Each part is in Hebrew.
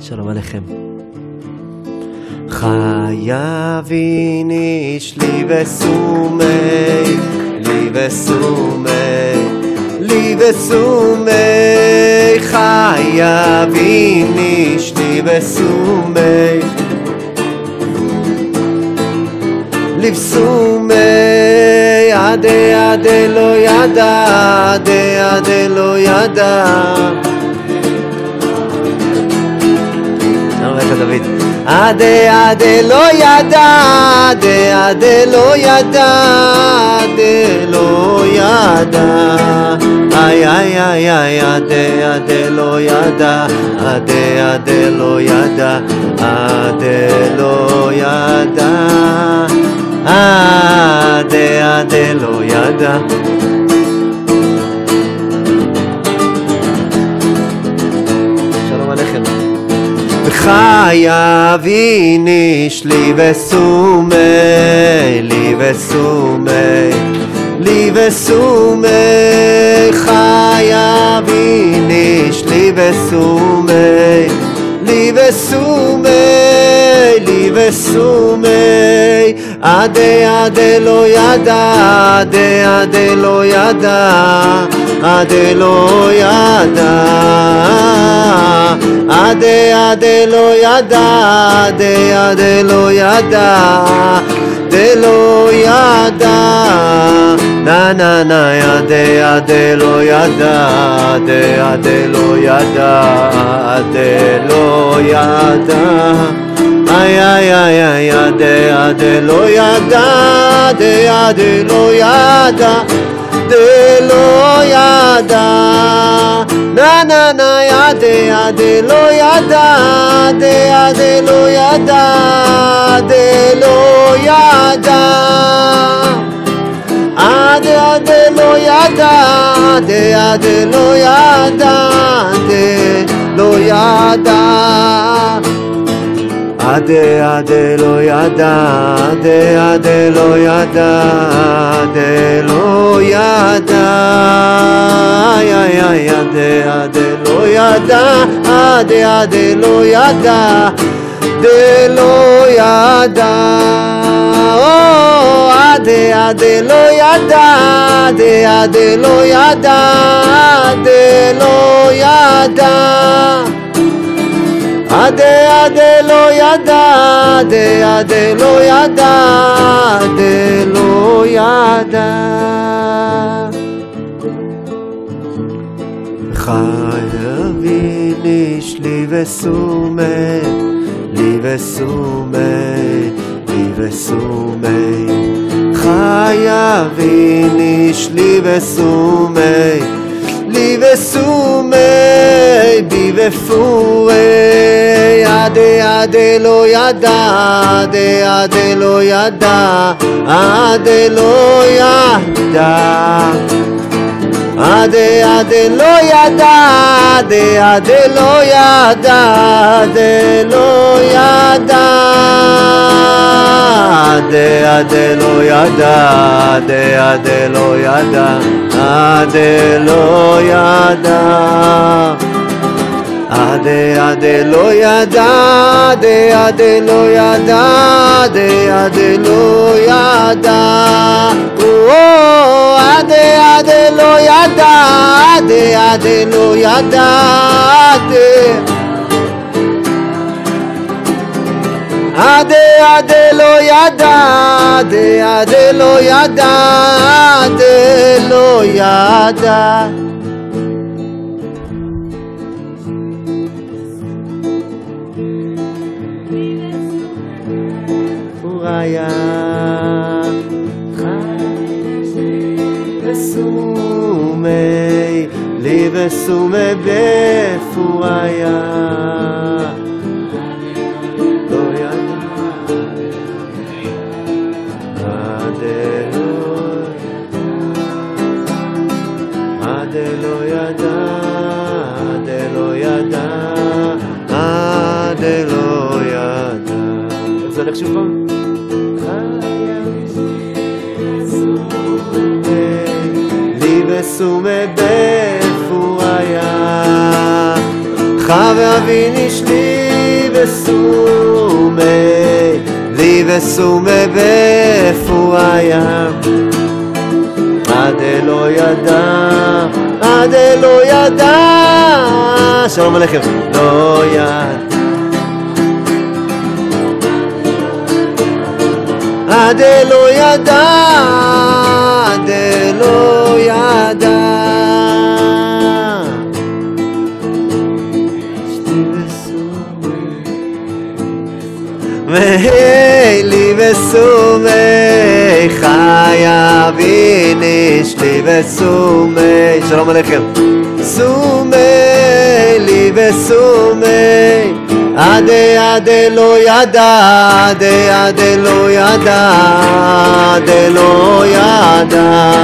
שלום עליכם. חייבין איש לי וסומי, לי וסומי, לי וסומי, חייבין איש לי וסומי. לבסומי עדי עדי לא ידע, עדי עדי לא ידע. עדה עדה לא ידע, עדה עדה לא ידע, עדה לא ידע. איי איי איי איי עדה עדה לא ידע, עדה עדה לא ידע, עדה לא ידע. עדה עדה לא ידע. חייבין איש לי וסומי, לי וסומי, לי וסומי, חייבין איש לי וסומי, לי וסומי, לי וסומי, עדי עדי לא ידע, עדי עדי לא ידע, עד אלו ידע עד עד אלו ידע עד עד אלו ידע דלו ידע נה נה נה ידע דלו ידע דע דלו ידע דלו ידע איי איי איי איי ידע דלו ידע דע דלו ידע דלא ידע נה נה נה ידע דלא ידע דע דלא ידע דלא ידע עד דלא ידע דע דלא ידע דלא ידע עדה עדה לא ידע, עדה עדה לא ידע, עדה לא ידע, עדה עדה לא ידע, עדה עדה לא ידע, דלא ידע, עדה עדה לא ידע, עדה עדה לא ידע, דלא ידע עדי עדי לא ידע, עדי עדי לא ידע, עדי לא ידע. חייבין איש לי וסומי, לי וסומי, לי וסומי. חייבין איש לי וסומי, blive sume, blive fure, yade yade lo yada, de yade lo yada, ade lo yada. Ade ade lo yada, ade ade lo yada, ade lo yada, ade ade lo yada, ade ade lo yada. עד אלו ידע עדה עדה לא ידע, עדה עדה לא ידע, עדה עדה לא ידע. עדה עדה לא ידע, עדה עדה לא ידע, עדה עדה לא ידע, דעה דלא ידע, דלא ידע. היה וסומי לי וסומי בפוריה איך שוב פעם? לי וסומה בפוריה חווה אביניש לי וסומה לי וסומה בפוריה עד אלו ידע, עד אלו ידע, שלום עליכם, לא ידע. דלא ידע, דלא ידע. מהי לי וסומי חי אבין איש וסומי. שלום עליכם. סומי לי וסומי. עדי עדי לא ידע עדי עדי לא ידע עדי לא ידע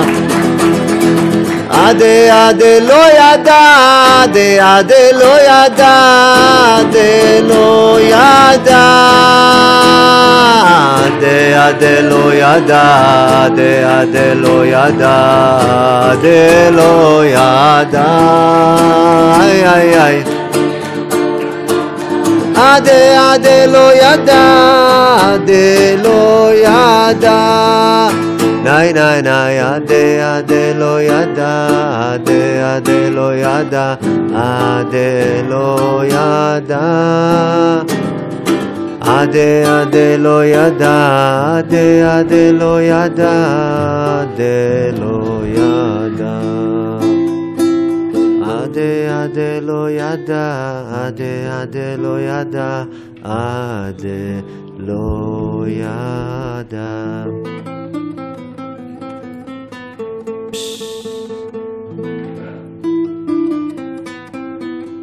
עדי עדי לא ידע, עדי עדי לא ידע, עדי לא ידע. עדי עדי לא ידע, עדי עדי לא ידע, עדי לא ידע. איי איי איי. עדי עדי לא ידע, עדי לא ידע. ניי ניי ניי, עדי עדי לא ידע, עדי עדי לא ידע, עדי לא ידע. עדי עדי לא ידע, עדי עדי לא ידע, עדי לא ידע. עדי לא ידע, עדי עדי לא ידע, עדי לא ידע.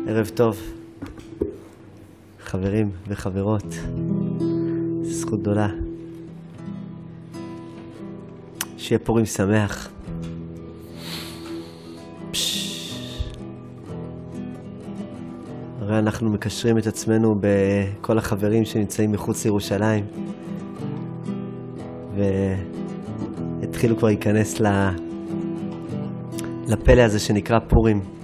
ערב טוב, חברים וחברות, זכות גדולה. שיהיה פורים שמח. הרי אנחנו מקשרים את עצמנו בכל החברים שנמצאים מחוץ לירושלים, והתחילו כבר להיכנס לפלא הזה שנקרא פורים.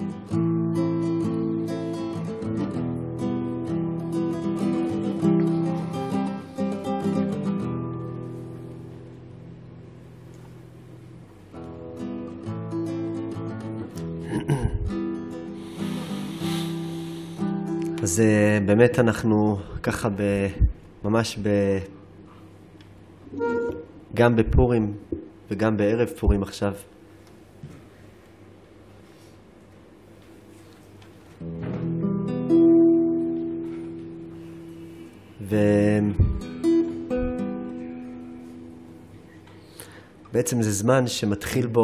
אז uh, באמת אנחנו ככה ב... ממש ב... גם בפורים וגם בערב פורים עכשיו. ובעצם זה זמן שמתחיל בו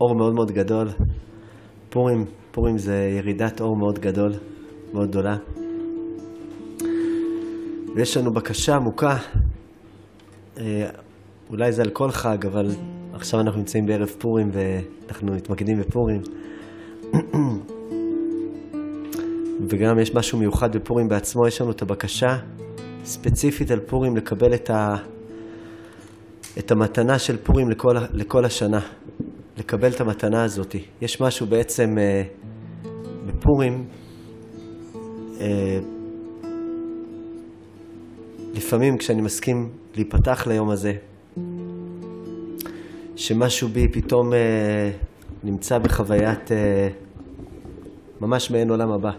אור מאוד מאוד גדול. פורים, פורים זה ירידת אור מאוד גדול. מאוד גדולה. ויש לנו בקשה עמוקה, אה, אולי זה על כל חג, אבל עכשיו אנחנו נמצאים בערב פורים ואנחנו מתמקדים בפורים. וגם יש משהו מיוחד בפורים בעצמו, יש לנו את הבקשה ספציפית על פורים לקבל את, ה... את המתנה של פורים לכל, לכל השנה, לקבל את המתנה הזאת. יש משהו בעצם אה, בפורים לפעמים כשאני מסכים להיפתח ליום הזה, שמשהו בי פתאום אה, נמצא בחוויית אה, ממש מעין עולם הבא.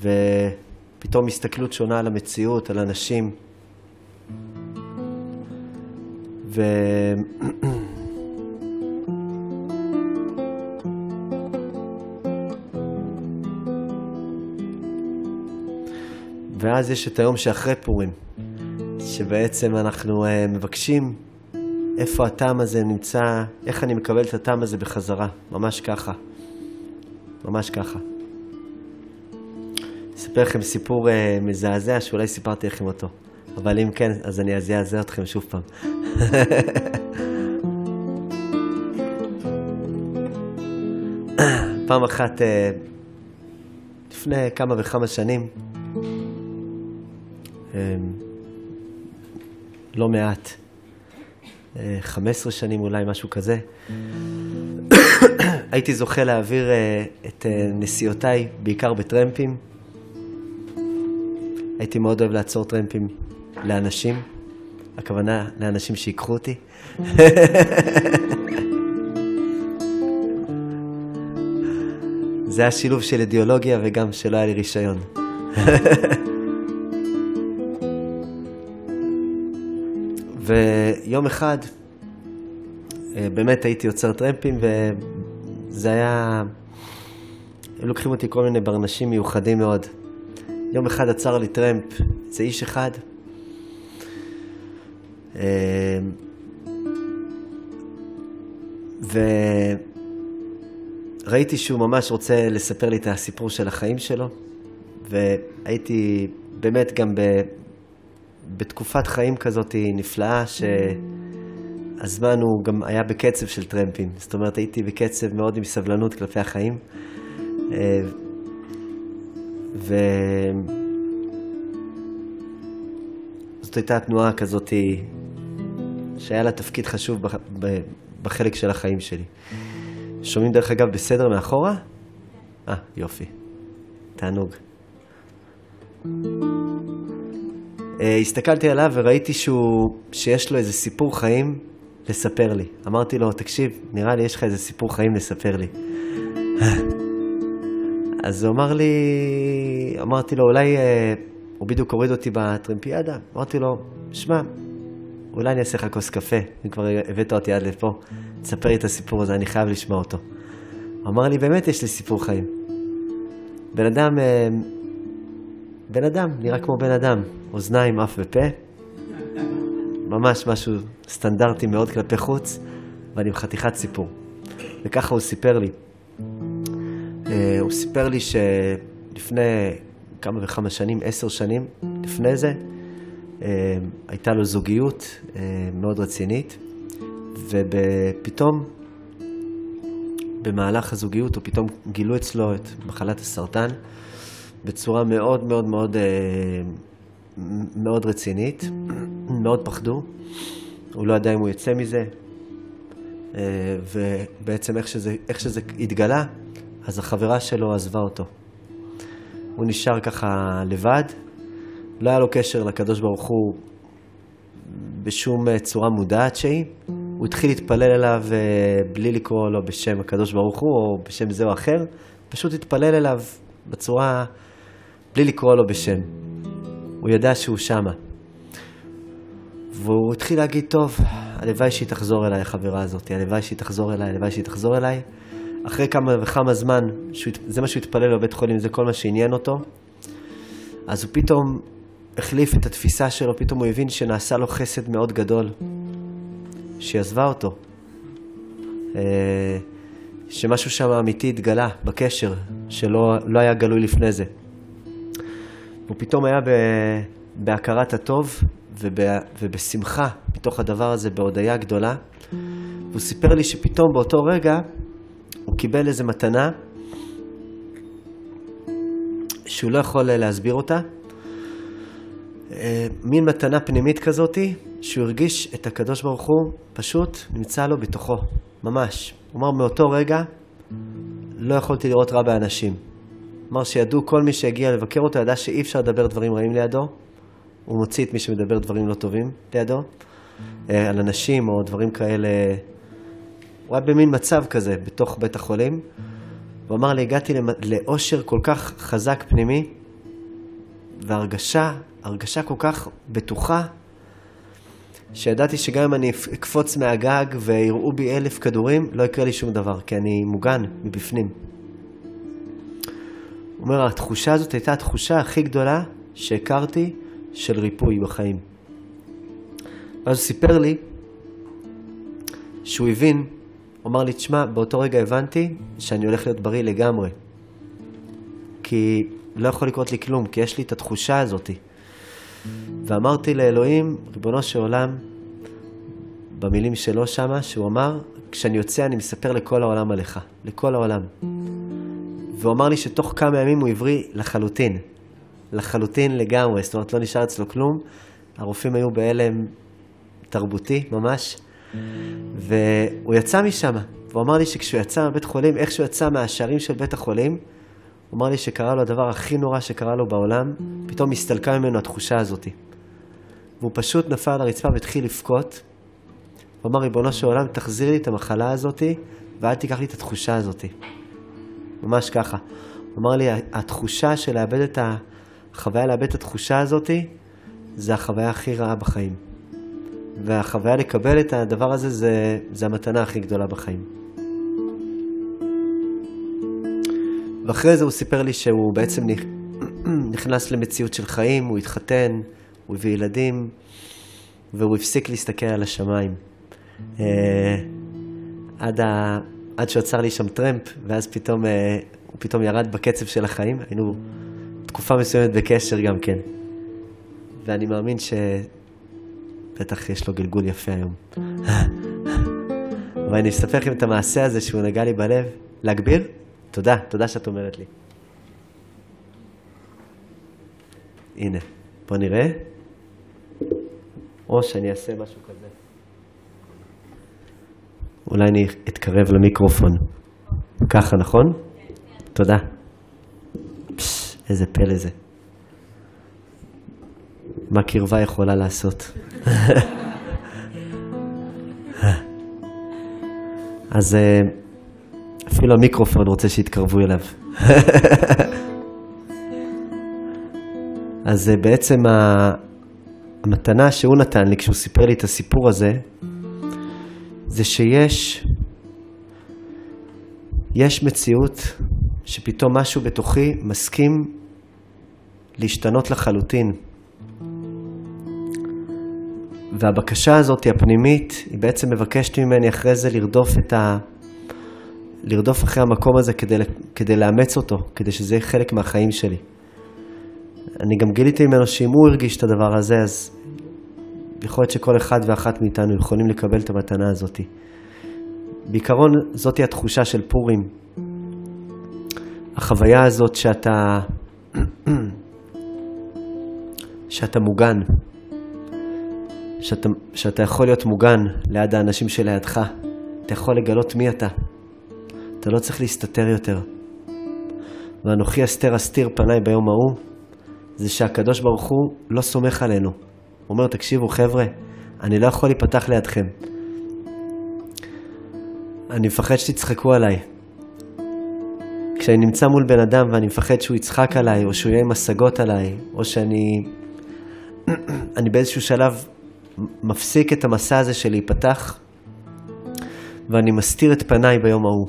ופתאום הסתכלות שונה על המציאות, על אנשים. ו... ואז יש את היום שאחרי פורים, שבעצם אנחנו uh, מבקשים איפה הטעם הזה נמצא, איך אני מקבל את הטעם הזה בחזרה, ממש ככה. ממש ככה. אספר לכם סיפור uh, מזעזע שאולי סיפרתי לכם אותו, אבל אם כן, אז אני אזעזע אתכם שוב פעם. פעם אחת, uh, לפני כמה וכמה שנים, לא מעט. 15 שנים אולי, משהו כזה. הייתי זוכה להעביר את נסיעותיי בעיקר בטרמפים. הייתי מאוד אוהב לעצור טרמפים לאנשים, הכוונה לאנשים שיקחו אותי. זה היה שילוב של אידיאולוגיה וגם שלא היה לי רישיון. ויום אחד אה, באמת הייתי יוצר טרמפים וזה היה... הם לוקחים אותי כל מיני ברנשים מיוחדים מאוד. יום אחד עצר לי טרמפ, זה איש אחד. אה, וראיתי שהוא ממש רוצה לספר לי את הסיפור של החיים שלו, והייתי באמת גם. בתקופת חיים כזאת נפלאה, שהזמן הוא גם היה בקצב של טרמפים. זאת אומרת, הייתי בקצב מאוד עם סבלנות כלפי החיים. אה, וזאת הייתה תנועה כזאת שהיה לה תפקיד חשוב בחלק של החיים שלי. שומעים דרך אגב בסדר מאחורה? אה, יופי. תענוג. אה, הסתכלתי עליו וראיתי שהוא, שיש לו איזה סיפור חיים לספר לי. אמרתי לו, תקשיב, נראה לי יש לך איזה סיפור חיים לספר לי. אז הוא אמר לי, אמרתי לו, אולי, אה, הוא בדיוק הוריד אותי בטרמפיאדה, אמרתי לו, שמע, אולי אני אעשה לך כוס קפה, אם כבר הבאת אותי עד לפה, תספר לי את הסיפור הזה, אני חייב לשמוע אותו. הוא אמר לי, באמת יש לי סיפור חיים. בן אדם, אה, בן אדם, נראה כמו בן אדם, אוזניים, אף ופה, ממש משהו סטנדרטי מאוד כלפי חוץ, ואני בחתיכת סיפור. וככה הוא סיפר לי. אה, הוא סיפר לי שלפני כמה וכמה שנים, עשר שנים לפני זה, אה, הייתה לו זוגיות אה, מאוד רצינית, ופתאום, במהלך הזוגיות, הוא פתאום גילו אצלו את מחלת הסרטן בצורה מאוד מאוד מאוד מאוד רצינית, מאוד פחדו, הוא לא ידע אם הוא יצא מזה, ובעצם איך שזה, איך שזה התגלה, אז החברה שלו עזבה אותו. הוא נשאר ככה לבד, לא היה לו קשר לקדוש ברוך הוא בשום אה, צורה מודעת שהיא. הוא התחיל להתפלל אליו אה, בלי לקרוא לו בשם הקדוש ברוך הוא או בשם זה או אחר, פשוט התפלל אליו בצורה, בלי לקרוא לו בשם. הוא ידע שהוא שמה. והוא התחיל להגיד, טוב, הלוואי שהיא תחזור אליי, החברה הזאת, הלוואי שהיא תחזור אליי, הלוואי שהיא תחזור אליי. אחרי כמה וכמה זמן, זה מה שהוא התפלל בבית חולים, זה כל מה שעניין אותו, אז הוא פתאום החליף את התפיסה שלו, פתאום הוא הבין שנעשה לו חסד מאוד גדול, שהיא עזבה אותו. אה, שמשהו שם אמיתי התגלה בקשר, שלא לא היה גלוי לפני זה. הוא פתאום היה ב, בהכרת הטוב וב, ובשמחה מתוך הדבר הזה, בהודיה גדולה. והוא סיפר לי שפתאום באותו רגע הוא קיבל איזו מתנה שהוא לא יכול להסביר אותה. אה, מין מתנה פנימית כזאתי, שהוא הרגיש את הקדוש ברוך הוא פשוט נמצא לו בתוכו, ממש. הוא אמר, מאותו רגע לא יכולתי לראות רע באנשים. אמר שידעו כל מי שהגיע לבקר אותו, ידע שאי אפשר לדבר דברים רעים לידו. הוא מוציא את מי שמדבר דברים לא טובים לידו, אה, על אנשים או דברים כאלה הוא היה במין מצב כזה בתוך בית החולים. הוא אמר לי, הגעתי לאושר כל כך חזק פנימי, והרגשה, הרגשה כל כך בטוחה, שידעתי שגם אם אני אקפוץ מהגג ויראו בי אלף כדורים, לא יקרה לי שום דבר, כי אני מוגן מבפנים. הוא אומר, התחושה הזאת הייתה התחושה הכי גדולה שהכרתי של ריפוי בחיים. ואז הוא סיפר לי שהוא הבין הוא אמר לי, תשמע, באותו רגע הבנתי שאני הולך להיות בריא לגמרי. כי לא יכול לקרות לי כלום, כי יש לי את התחושה הזאת. ואמרתי לאלוהים, ריבונו של עולם, במילים שלו שמה, שהוא אמר, כשאני יוצא אני מספר לכל העולם עליך, לכל העולם. והוא אמר לי שתוך כמה ימים הוא הבריא לחלוטין, לחלוטין לגמרי, זאת אומרת לא נשאר אצלו כלום. הרופאים היו בהלם תרבותי ממש, והוא יצא משם. והוא אמר לי שכשהוא יצא מבית חולים, איך שהוא יצא מהשערים של בית החולים, הוא אמר לי שקרה לו הדבר הכי נורא שקרה לו בעולם, פתאום הסתלקה ממנו התחושה הזאת. והוא פשוט נפל על הרצפה והתחיל לבכות. הוא אמר, ריבונו של עולם, תחזיר לי את המחלה הזאת, ואל תיקח לי את התחושה הזאת. ממש ככה. הוא אמר לי, התחושה של לאבד את. החוויה לאבד את התחושה הזאת, זה החוויה הכי רעה בחיים. והחוויה לקבל את הדבר הזה, זה, זה המתנה הכי גדולה בחיים. ואחרי זה הוא סיפר לי שהוא בעצם נכנס למציאות של חיים, הוא התחתן, הוא הביא ילדים, והוא הפסיק להסתכל על השמיים. אה, עד, ה... עד שעצר לי שם טרמפ, ואז פתאום אה, הוא פתאום ירד בקצב של החיים. היינו תקופה מסוימת בקשר גם כן. ואני מאמין שבטח יש לו גלגול יפה היום. ואני אספר לכם את המעשה הזה שהוא נגע לי בלב. להגביר? תודה, תודה שאת אומרת לי. הנה, בוא נראה. או שאני אעשה משהו כזה. אולי אני אתקרב למיקרופון. ככה, נכון? תודה. איזה פלא זה. מה קרבה יכולה לעשות? אז אה, אפילו המיקרופון רוצה שיתקרבו אליו. אז אה, בעצם המתנה שהוא נתן לי כשהוא סיפר לי את הסיפור הזה, זה שיש יש מציאות שפתאום משהו בתוכי מסכים להשתנות לחלוטין. והבקשה הזאת, הפנימית, היא בעצם מבקשת ממני אחרי זה לרדוף את ה... לרדוף אחרי המקום הזה כדי, כדי לאמץ אותו, כדי שזה יהיה חלק מהחיים שלי. אני גם גיליתי ממנו שאם הוא הרגיש את הדבר הזה, אז יכול להיות שכל אחד ואחת מאיתנו יכולים לקבל את המתנה הזאת. בעיקרון, זאתי התחושה של פורים. החוויה הזאת שאתה, שאתה מוגן, שאתה, שאתה יכול להיות מוגן ליד האנשים שלידך, אתה יכול לגלות מי אתה. אתה לא צריך להסתתר יותר. ואנוכי אסתר אסתיר פניי ביום ההוא, זה שהקדוש ברוך הוא לא סומך עלינו. אומר, תקשיבו חבר'ה, אני לא יכול להיפתח לידכם. אני מפחד שתצחקו עליי. כשאני נמצא מול בן אדם ואני מפחד שהוא יצחק עליי, או שהוא יהיה עם השגות עליי, או שאני אני באיזשהו שלב מפסיק את המסע הזה של להיפתח, ואני מסתיר את פניי ביום ההוא.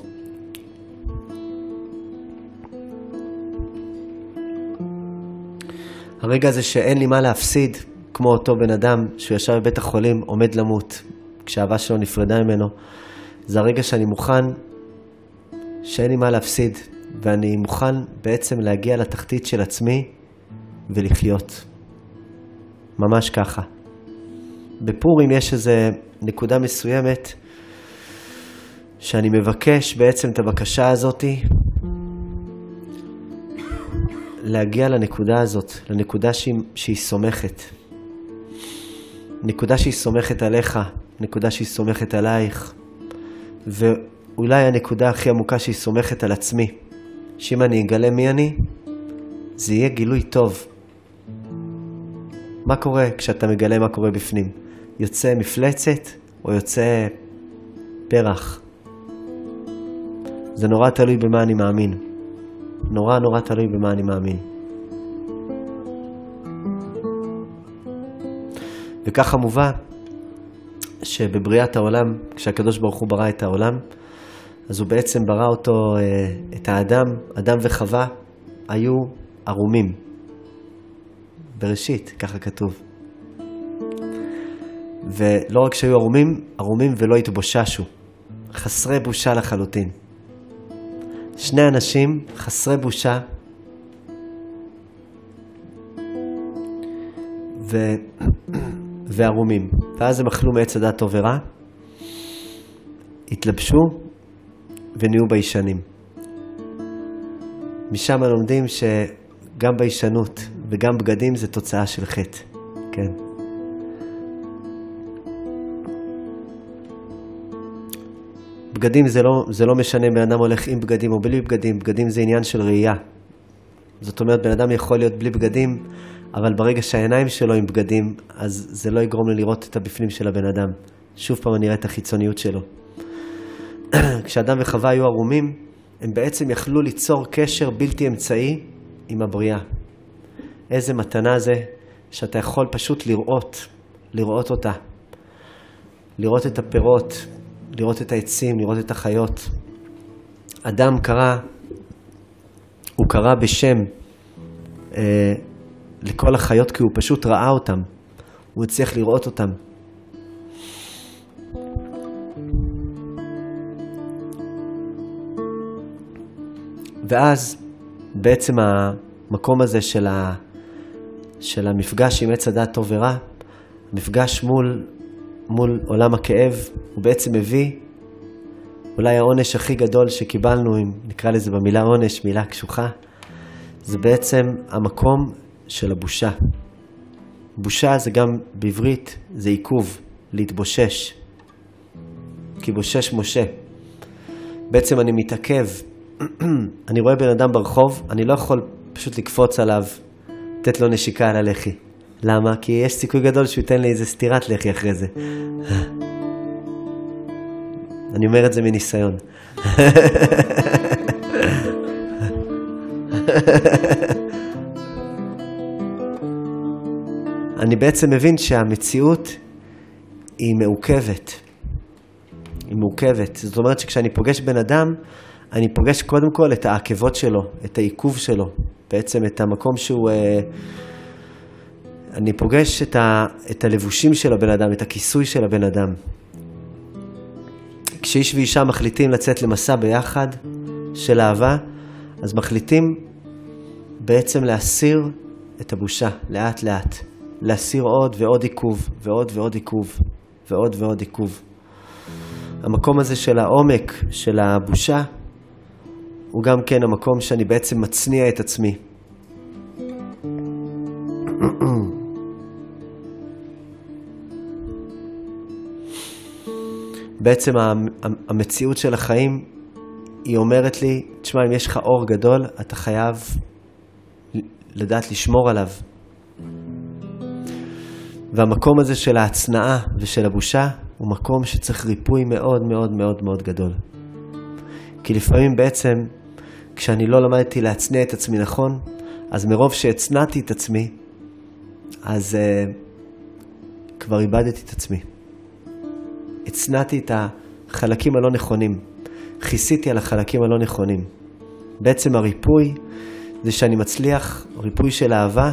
הרגע הזה שאין לי מה להפסיד, כמו אותו בן אדם שהוא ישב בבית החולים, עומד למות, כשאהבה שלו נפרדה ממנו, זה הרגע שאני מוכן, שאין לי מה להפסיד, ואני מוכן בעצם להגיע לתחתית של עצמי ולחיות. ממש ככה. בפורים יש איזו נקודה מסוימת שאני מבקש בעצם את הבקשה הזאתי להגיע לנקודה הזאת, לנקודה שהיא, שהיא סומכת. נקודה שהיא סומכת עליך, נקודה שהיא סומכת עלייך, ואולי הנקודה הכי עמוקה שהיא סומכת על עצמי, שאם אני אגלה מי אני, זה יהיה גילוי טוב. מה קורה כשאתה מגלה מה קורה בפנים? יוצא מפלצת או יוצא פרח? זה נורא תלוי במה אני מאמין. נורא נורא תלוי במה אני מאמין. וככה מובא שבבריאת העולם, כשהקדוש ברוך הוא ברא את העולם, אז הוא בעצם ברא אותו, אה, את האדם, אדם וחווה, היו ערומים. בראשית, ככה כתוב. ולא רק שהיו ערומים, ערומים ולא התבוששו. חסרי בושה לחלוטין. שני אנשים חסרי בושה, ו... וערומים. ואז הם אכלו מעץ הדת טוב ורע, התלבשו ונהיו ביישנים. משם לומדים שגם ביישנות וגם בגדים זה תוצאה של חטא, כן. בגדים זה לא, זה לא משנה אם בן אדם הולך עם בגדים או בלי בגדים, בגדים זה עניין של ראייה. זאת אומרת, בן אדם יכול להיות בלי בגדים אבל ברגע שהעיניים שלו עם בגדים, אז זה לא יגרום לו לראות את הבפנים של הבן אדם. שוב פעם אני אראה את החיצוניות שלו. כשאדם וחווה היו ערומים, הם בעצם יכלו ליצור קשר בלתי אמצעי עם הבריאה. איזה מתנה זה שאתה יכול פשוט לראות, לראות אותה. לראות את הפירות, לראות את העצים, לראות את החיות. אדם קרא, הוא קרא בשם אה, לכל החיות כי הוא פשוט ראה אותם, הוא הצליח לראות אותם. ואז בעצם המקום הזה של, ה, של המפגש עם עץ הדת טוב ורע, מפגש מול, מול עולם הכאב, הוא בעצם מביא אולי העונש הכי גדול שקיבלנו, אם נקרא לזה במילה עונש, מילה קשוחה, זה בעצם המקום של הבושה. בושה זה גם בעברית, זה עיכוב, להתבושש. כי בושש משה. בעצם אני מתעכב, אני רואה בן אדם ברחוב, אני לא יכול פשוט לקפוץ עליו, לתת לו נשיקה על הלחי. למה? כי יש סיכוי גדול שהוא ייתן לי איזה סטירת לחי אחרי זה. אני אומר את זה מניסיון. אני בעצם מבין שהמציאות היא מעוכבת. היא מעוכבת. זאת אומרת שכשאני פוגש בן אדם, אני פוגש קודם כל את העקבות שלו, את העיכוב שלו, בעצם את המקום שהוא... אה, אני פוגש את, ה, את הלבושים של הבן אדם, את הכיסוי של הבן אדם. כשאיש ואישה מחליטים לצאת למסע ביחד של אהבה, אז מחליטים בעצם להסיר את הבושה, לאט לאט. להסיר עוד ועוד עיכוב, ועוד ועוד עיכוב, ועוד ועוד עיכוב. המקום הזה של העומק, של הבושה, הוא גם כן המקום שאני בעצם מצניע את עצמי. בעצם המציאות של החיים, היא אומרת לי, תשמע, אם יש לך אור גדול, אתה חייב לדעת לשמור עליו. והמקום הזה של ההצנעה ושל הבושה, הוא מקום שצריך ריפוי מאוד מאוד מאוד מאוד גדול. כי לפעמים בעצם, כשאני לא למדתי להצניע את עצמי נכון, אז מרוב שהצנעתי את עצמי, אז uh, כבר איבדתי את עצמי. הצנעתי את החלקים הלא נכונים, כיסיתי על החלקים הלא נכונים. בעצם הריפוי זה שאני מצליח, ריפוי של אהבה,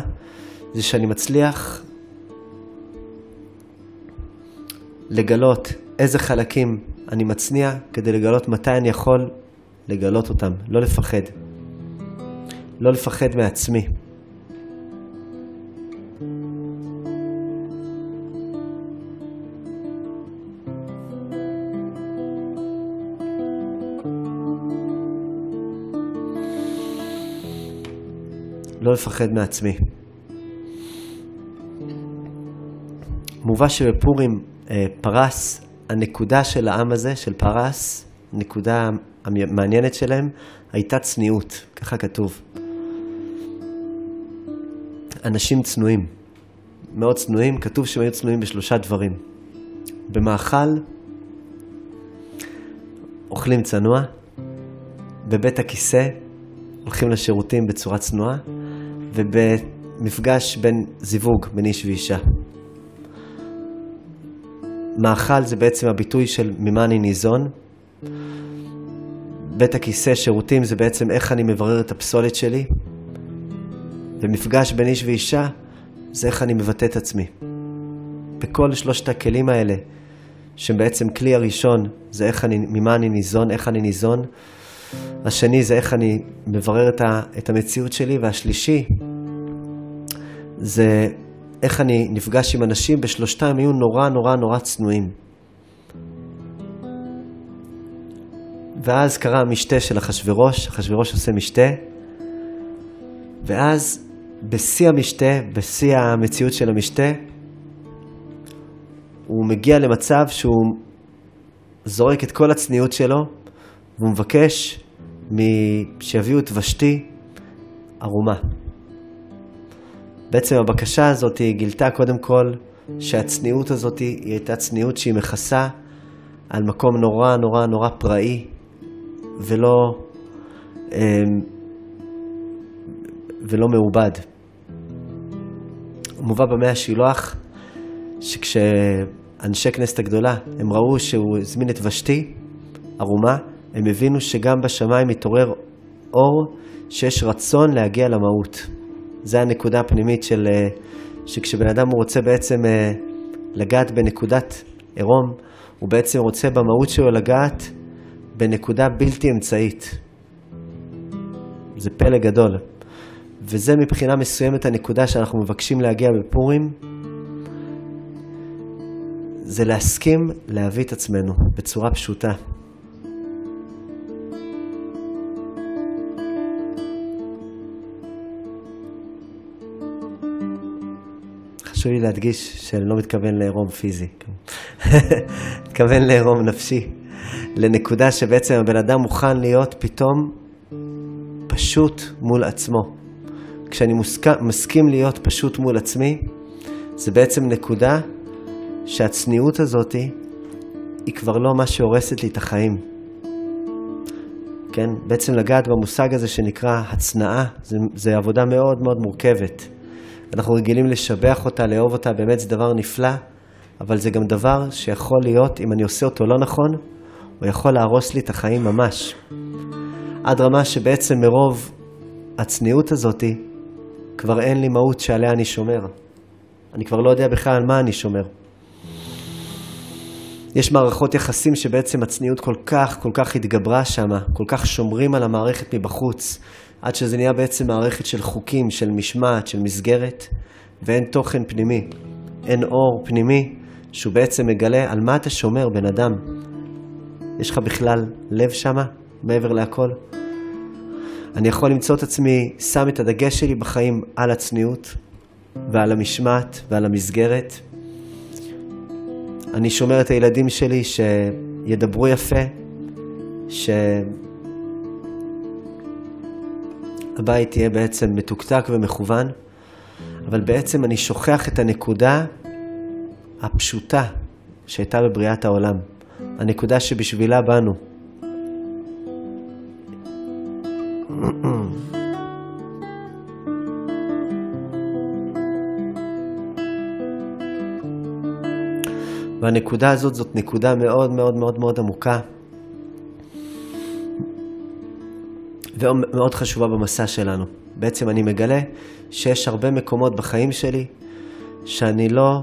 זה שאני מצליח לגלות איזה חלקים אני מצניע כדי לגלות מתי אני יכול לגלות אותם, לא לפחד. לא לפחד מעצמי. לא לפחד מעצמי. מובא שבפורים פרס, הנקודה של העם הזה, של פרס, הנקודה המעניינת שלהם, הייתה צניעות, ככה כתוב. אנשים צנועים, מאוד צנועים, כתוב שהם היו צנועים בשלושה דברים. במאכל, אוכלים צנוע, בבית הכיסא, הולכים לשירותים בצורה צנועה, ובמפגש בין זיווג, בין איש ואישה. מאכל זה בעצם הביטוי של ממה אני ניזון. בית הכיסא, שירותים, זה בעצם איך אני מברר את הפסולת שלי. ומפגש בין איש ואישה, זה איך אני מבטא את עצמי. בכל שלושת הכלים האלה, שבעצם כלי הראשון זה איך אני, ממה אני ניזון, איך אני ניזון. השני זה איך אני מברר את, ה, את המציאות שלי, והשלישי זה איך אני נפגש עם אנשים, בשלושתם היו נורא נורא נורא צנועים. ואז קרה המשתה של אחשורוש, אחשורוש עושה משתה, ואז בשיא המשתה, בשיא המציאות של המשתה, הוא מגיע למצב שהוא זורק את כל הצניעות שלו, והוא מבקש שיביאו את ושתי ערומה. בעצם הבקשה הזאת גילתה קודם כל שהצניעות הזאת היא הייתה צניעות שהיא מכסה על מקום נורא נורא נורא פראי ולא, אמ, ולא מעובד. מובא במאה השילוח שכשאנשי כנסת הגדולה הם ראו שהוא הזמין את ושתי ערומה, הם הבינו שגם בשמיים מתעורר אור שיש רצון להגיע למהות. זה הנקודה הפנימית של, אה, שכשבן אדם רוצה בעצם אה, לגעת בנקודת עירום, הוא בעצם רוצה במהות שלו לגעת בנקודה בלתי אמצעית. זה פלא גדול. וזה מבחינה מסוימת הנקודה שאנחנו מבקשים להגיע בפורים, זה להסכים להביא את עצמנו בצורה פשוטה. חשוב לי להדגיש שאני לא מתכוון לעירום פיזי, מתכוון לעירום נפשי, לנקודה שבעצם הבן אדם מוכן להיות פתאום פשוט מול עצמו. כשאני מוסק... מסכים להיות פשוט מול עצמי, זה בעצם נקודה שהצניעות הזאת היא כבר לא מה שהורסת לי את החיים. כן? בעצם לגעת במושג הזה שנקרא הצנעה, זה, זה עבודה מאוד מאוד מורכבת. אנחנו רגילים לשבח אותה, לאהוב אותה, באמת זה דבר נפלא, אבל זה גם דבר שיכול להיות, אם אני עושה אותו לא נכון, הוא יכול להרוס לי את החיים ממש. עד רמה שבעצם מרוב הצניעות הזאתי, כבר אין לי מהות שעליה אני שומר. אני כבר לא יודע בכלל על מה אני שומר. יש מערכות יחסים שבעצם הצניעות כל כך, כל כך התגברה שם, כל כך שומרים על המערכת מבחוץ, עד שזה נהיה בעצם מערכת של חוקים, של משמעת, של מסגרת, ואין תוכן פנימי, אין אור פנימי, שהוא בעצם מגלה על מה אתה שומר, בן אדם. יש לך בכלל לב שמה, מעבר להכל? אני יכול למצוא את עצמי שם את הדגש שלי בחיים על הצניעות ועל המשמעת ועל המסגרת. אני שומר את הילדים שלי שידברו יפה, שהבית יהיה בעצם מתוקתק ומכוון, אבל בעצם אני שוכח את הנקודה הפשוטה שהייתה בבריאת העולם, הנקודה שבשבילה באנו. והנקודה הזאת זאת נקודה מאוד מאוד מאוד מאוד עמוקה ומאוד חשובה במסע שלנו. בעצם אני מגלה שיש הרבה מקומות בחיים שלי שאני לא,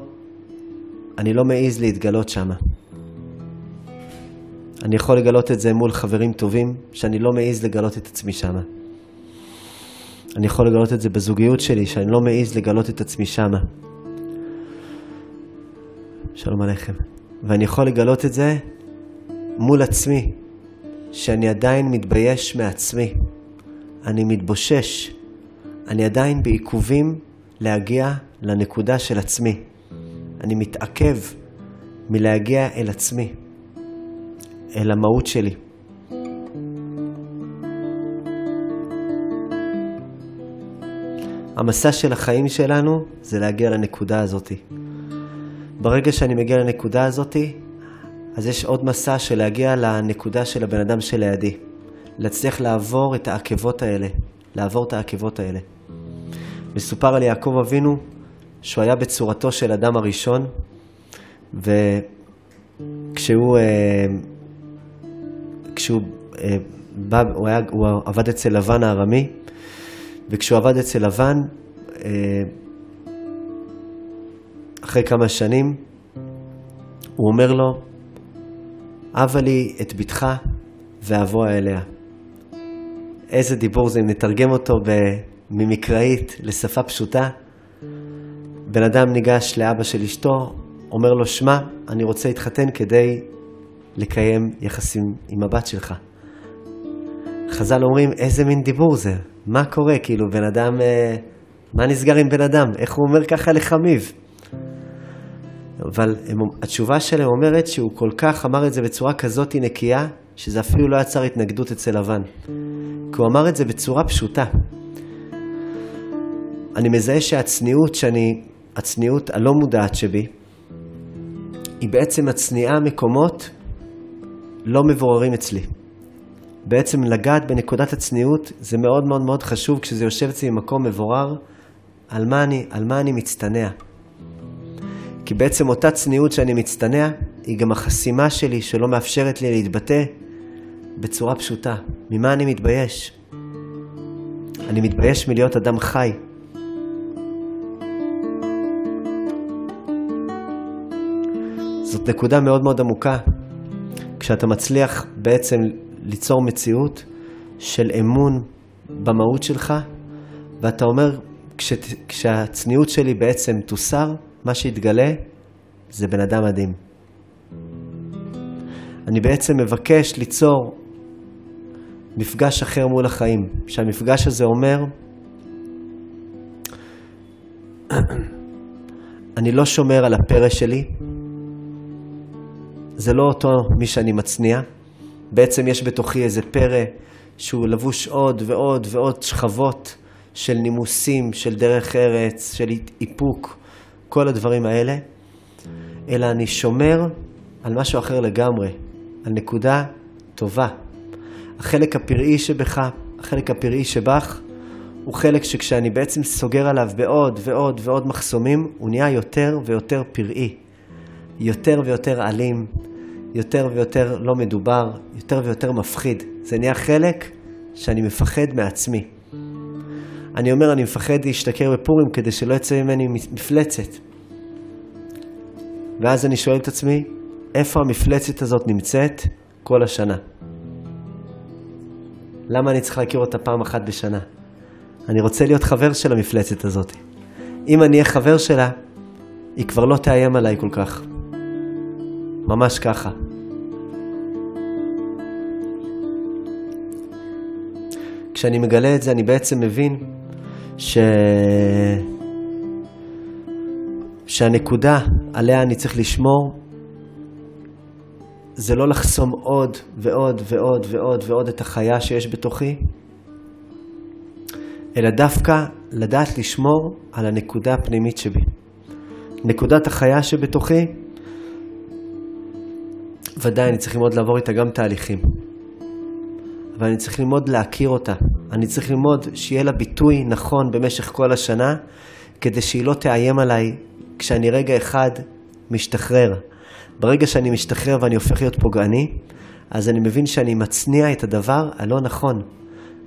אני לא מעז להתגלות שם. אני יכול לגלות את זה מול חברים טובים, שאני לא מעז לגלות את עצמי שם. אני יכול לגלות את זה בזוגיות שלי, שאני לא מעז לגלות את עצמי שם. שלום עליכם. ואני יכול לגלות את זה מול עצמי, שאני עדיין מתבייש מעצמי. אני מתבושש. אני עדיין בעיכובים להגיע לנקודה של עצמי. אני מתעכב מלהגיע אל עצמי, אל המהות שלי. המסע של החיים שלנו זה להגיע לנקודה הזאתי. ברגע שאני מגיע לנקודה הזאתי, אז יש עוד מסע של להגיע לנקודה של הבן אדם שלידי. להצליח לעבור את העקבות האלה, לעבור את העקבות האלה. מסופר על יעקב אבינו שהוא היה בצורתו של אדם הראשון, וכשהוא אה, כשהוא אה, בא, הוא, היה, הוא עבד אצל לבן הארמי, וכשהוא עבד אצל לבן, אה, אחרי כמה שנים, הוא אומר לו, אבה לי את בתך ואבוא אליה. איזה דיבור זה אם נתרגם אותו ממקראית לשפה פשוטה. בן אדם ניגש לאבא של אשתו, אומר לו, שמע, אני רוצה להתחתן כדי לקיים יחסים עם הבת שלך. חז"ל אומרים, איזה מין דיבור זה? מה קורה? כאילו, בן אדם, אה, מה נסגר עם בן אדם? איך הוא אומר ככה לחמיב? אבל הם, התשובה שלהם אומרת שהוא כל כך אמר את זה בצורה כזאת נקייה, שזה אפילו לא יצר התנגדות אצל לבן. כי הוא אמר את זה בצורה פשוטה. אני מזהה שהצניעות שאני, הצניעות הלא מודעת שבי, היא בעצם הצניעה מקומות לא מבוררים אצלי. בעצם לגעת בנקודת הצניעות זה מאוד מאוד מאוד חשוב כשזה יושב אצלי במקום מבורר, על מה אני, על מה אני מצטנע. כי בעצם אותה צניעות שאני מצטנע, היא גם החסימה שלי שלא מאפשרת לי להתבטא בצורה פשוטה. ממה אני מתבייש? אני מתבייש מלהיות אדם חי. זאת נקודה מאוד מאוד עמוקה. כשאתה מצליח בעצם ליצור מציאות של אמון במהות שלך, ואתה אומר, כש, כשהצניעות שלי בעצם תוסר, מה שיתגלה זה בן אדם מדהים. אני בעצם מבקש ליצור מפגש אחר מול החיים, שהמפגש הזה אומר, אני לא שומר על הפרא שלי, זה לא אותו מי שאני מצניע, בעצם יש בתוכי איזה פרא שהוא לבוש עוד ועוד ועוד שכבות של נימוסים, של דרך ארץ, של איפוק, כל הדברים האלה, אלא אני שומר על משהו אחר לגמרי, על נקודה טובה. החלק הפראי שבך, החלק הפראי שבך, הוא חלק שכשאני בעצם סוגר עליו בעוד ועוד ועוד מחסומים, הוא נהיה יותר ויותר פראי, יותר ויותר אלים, יותר ויותר לא מדובר, יותר ויותר מפחיד. זה נהיה חלק שאני מפחד מעצמי. אני אומר, אני מפחד להשתכר בפורים כדי שלא יצא ממני מפלצת. ואז אני שואל את עצמי, איפה המפלצת הזאת נמצאת כל השנה? למה אני צריך להכיר אותה פעם אחת בשנה? אני רוצה להיות חבר של המפלצת הזאת. אם אני אהיה חבר שלה, היא כבר לא תאיים עליי כל כך. ממש ככה. כשאני מגלה את זה, אני בעצם מבין ש... שהנקודה עליה אני צריך לשמור זה לא לחסום עוד ועוד ועוד ועוד ועוד את החיה שיש בתוכי, אלא דווקא לדעת לשמור על הנקודה הפנימית שבי. נקודת החיה שבתוכי, ודאי אני צריך ללמוד לעבור איתה גם תהליכים. אבל אני צריך ללמוד להכיר אותה. אני צריך ללמוד שיהיה לה ביטוי נכון במשך כל השנה, כדי שהיא לא תאיים עליי כשאני רגע אחד משתחרר. ברגע שאני משתחרר ואני הופך להיות פוגעני, אז אני מבין שאני מצניע את הדבר הלא נכון.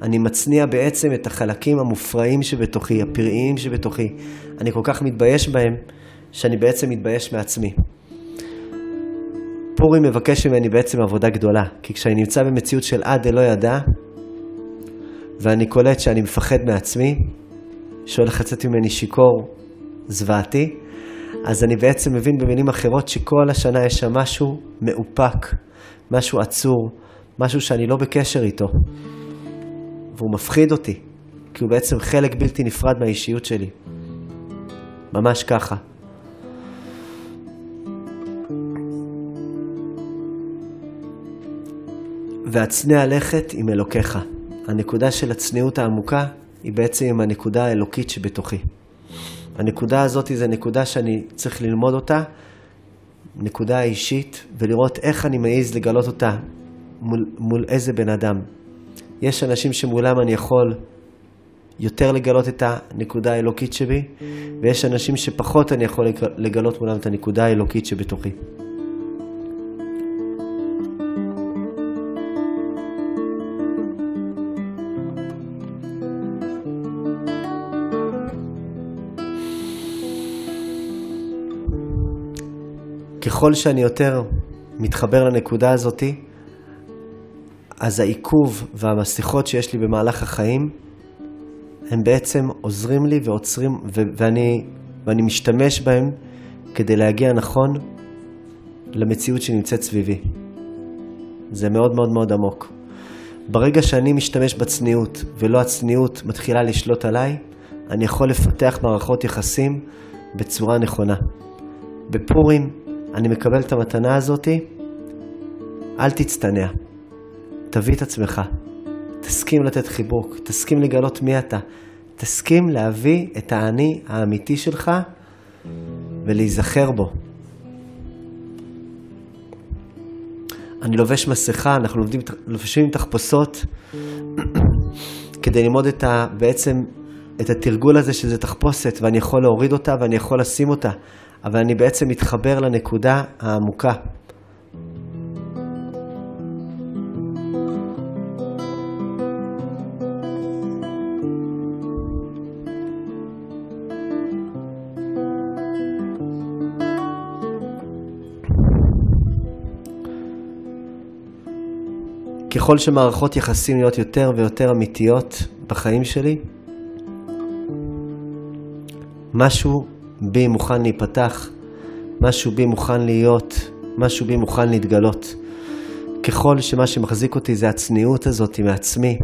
אני מצניע בעצם את החלקים המופרעים שבתוכי, הפראיים שבתוכי. אני כל כך מתבייש בהם, שאני בעצם מתבייש מעצמי. פורים מבקש ממני בעצם עבודה גדולה, כי כשאני נמצא במציאות של עד דלא ידע, ואני קולט שאני מפחד מעצמי, שהולך לצאת ממני שיכור זוועתי, אז אני בעצם מבין במילים אחרות שכל השנה יש שם משהו מאופק, משהו עצור, משהו שאני לא בקשר איתו. והוא מפחיד אותי, כי הוא בעצם חלק בלתי נפרד מהאישיות שלי. ממש ככה. והצנע לכת עם אלוקיך. הנקודה של הצניעות העמוקה היא בעצם הנקודה האלוקית שבתוכי. הנקודה הזאת זה נקודה שאני צריך ללמוד אותה, נקודה אישית, ולראות איך אני מעז לגלות אותה מול, מול איזה בן אדם. יש אנשים שמולם אני יכול יותר לגלות את הנקודה האלוקית שבי, ויש אנשים שפחות אני יכול לגלות מולם את הנקודה האלוקית שבתוכי. ככל שאני יותר מתחבר לנקודה הזאתי, אז העיכוב והמסכות שיש לי במהלך החיים, הם בעצם עוזרים לי ועוצרים, ו- ואני, ואני משתמש בהם כדי להגיע נכון למציאות שנמצאת סביבי. זה מאוד מאוד מאוד עמוק. ברגע שאני משתמש בצניעות ולא הצניעות מתחילה לשלוט עליי, אני יכול לפתח מערכות יחסים בצורה נכונה. בפורים אני מקבל את המתנה הזאתי, אל תצטנע. תביא את עצמך. תסכים לתת חיבוק, תסכים לגלות מי אתה. תסכים להביא את האני האמיתי שלך ולהיזכר בו. אני לובש מסכה, אנחנו לובדים, לובשים תחפושות כדי ללמוד את ה, בעצם את התרגול הזה שזה תחפושת, ואני יכול להוריד אותה ואני יכול לשים אותה, אבל אני בעצם מתחבר לנקודה העמוקה. ככל שמערכות יחסים להיות יותר ויותר אמיתיות בחיים שלי, משהו בי מוכן להיפתח, משהו בי מוכן להיות, משהו בי מוכן להתגלות. ככל שמה שמחזיק אותי זה הצניעות הזאת מעצמי,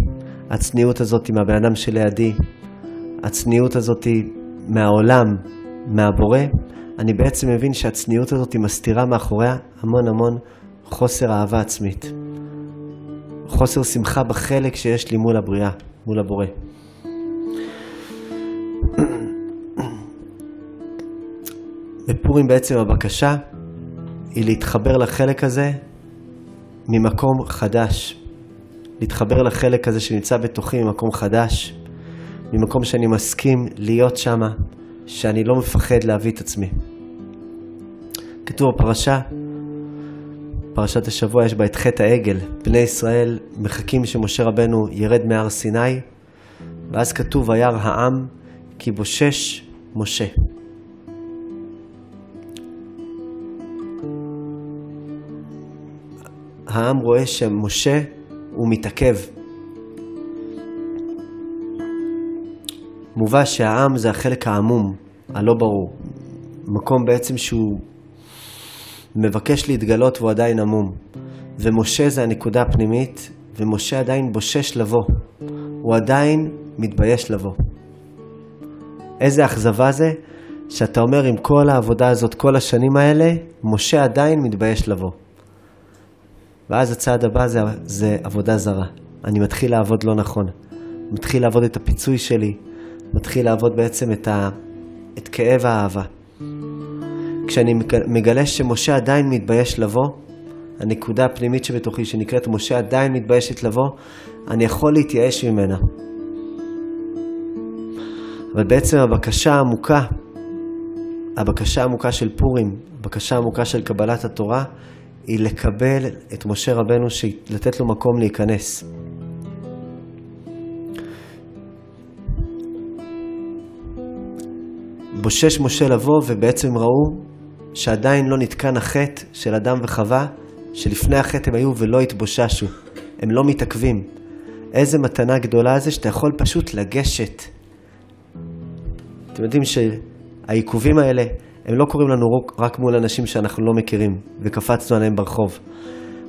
הצניעות הזאת מהבן אדם שלידי, הצניעות הזאת מהעולם, מהבורא, אני בעצם מבין שהצניעות הזאת מסתירה מאחוריה המון המון חוסר אהבה עצמית. חוסר שמחה בחלק שיש לי מול הבריאה, מול הבורא. בפורים בעצם הבקשה היא להתחבר לחלק הזה ממקום חדש. להתחבר לחלק הזה שנמצא בתוכי ממקום חדש, ממקום שאני מסכים להיות שם, שאני לא מפחד להביא את עצמי. כתוב בפרשה, פרשת השבוע יש בה את חטא העגל. בני ישראל מחכים שמשה רבנו ירד מהר סיני, ואז כתוב וירא העם כי בושש משה. העם רואה שמשה הוא מתעכב. מובא שהעם זה החלק העמום, הלא ברור. מקום בעצם שהוא מבקש להתגלות והוא עדיין עמום. ומשה זה הנקודה הפנימית, ומשה עדיין בושש לבוא. הוא עדיין מתבייש לבוא. איזה אכזבה זה שאתה אומר עם כל העבודה הזאת, כל השנים האלה, משה עדיין מתבייש לבוא. ואז הצעד הבא זה, זה עבודה זרה. אני מתחיל לעבוד לא נכון. מתחיל לעבוד את הפיצוי שלי, מתחיל לעבוד בעצם את, ה, את כאב האהבה. כשאני מגלה שמשה עדיין מתבייש לבוא, הנקודה הפנימית שבתוכי שנקראת משה עדיין מתביישת לבוא, אני יכול להתייאש ממנה. אבל בעצם הבקשה העמוקה, הבקשה העמוקה של פורים, הבקשה העמוקה של קבלת התורה, היא לקבל את משה רבנו, לתת לו מקום להיכנס. בושש משה לבוא, ובעצם ראו שעדיין לא נתקן החטא של אדם וחווה, שלפני החטא הם היו ולא התבוששו. הם לא מתעכבים. איזה מתנה גדולה זה שאתה יכול פשוט לגשת. אתם יודעים שהעיכובים האלה, הם לא קורים לנו רק מול אנשים שאנחנו לא מכירים וקפצנו עליהם ברחוב.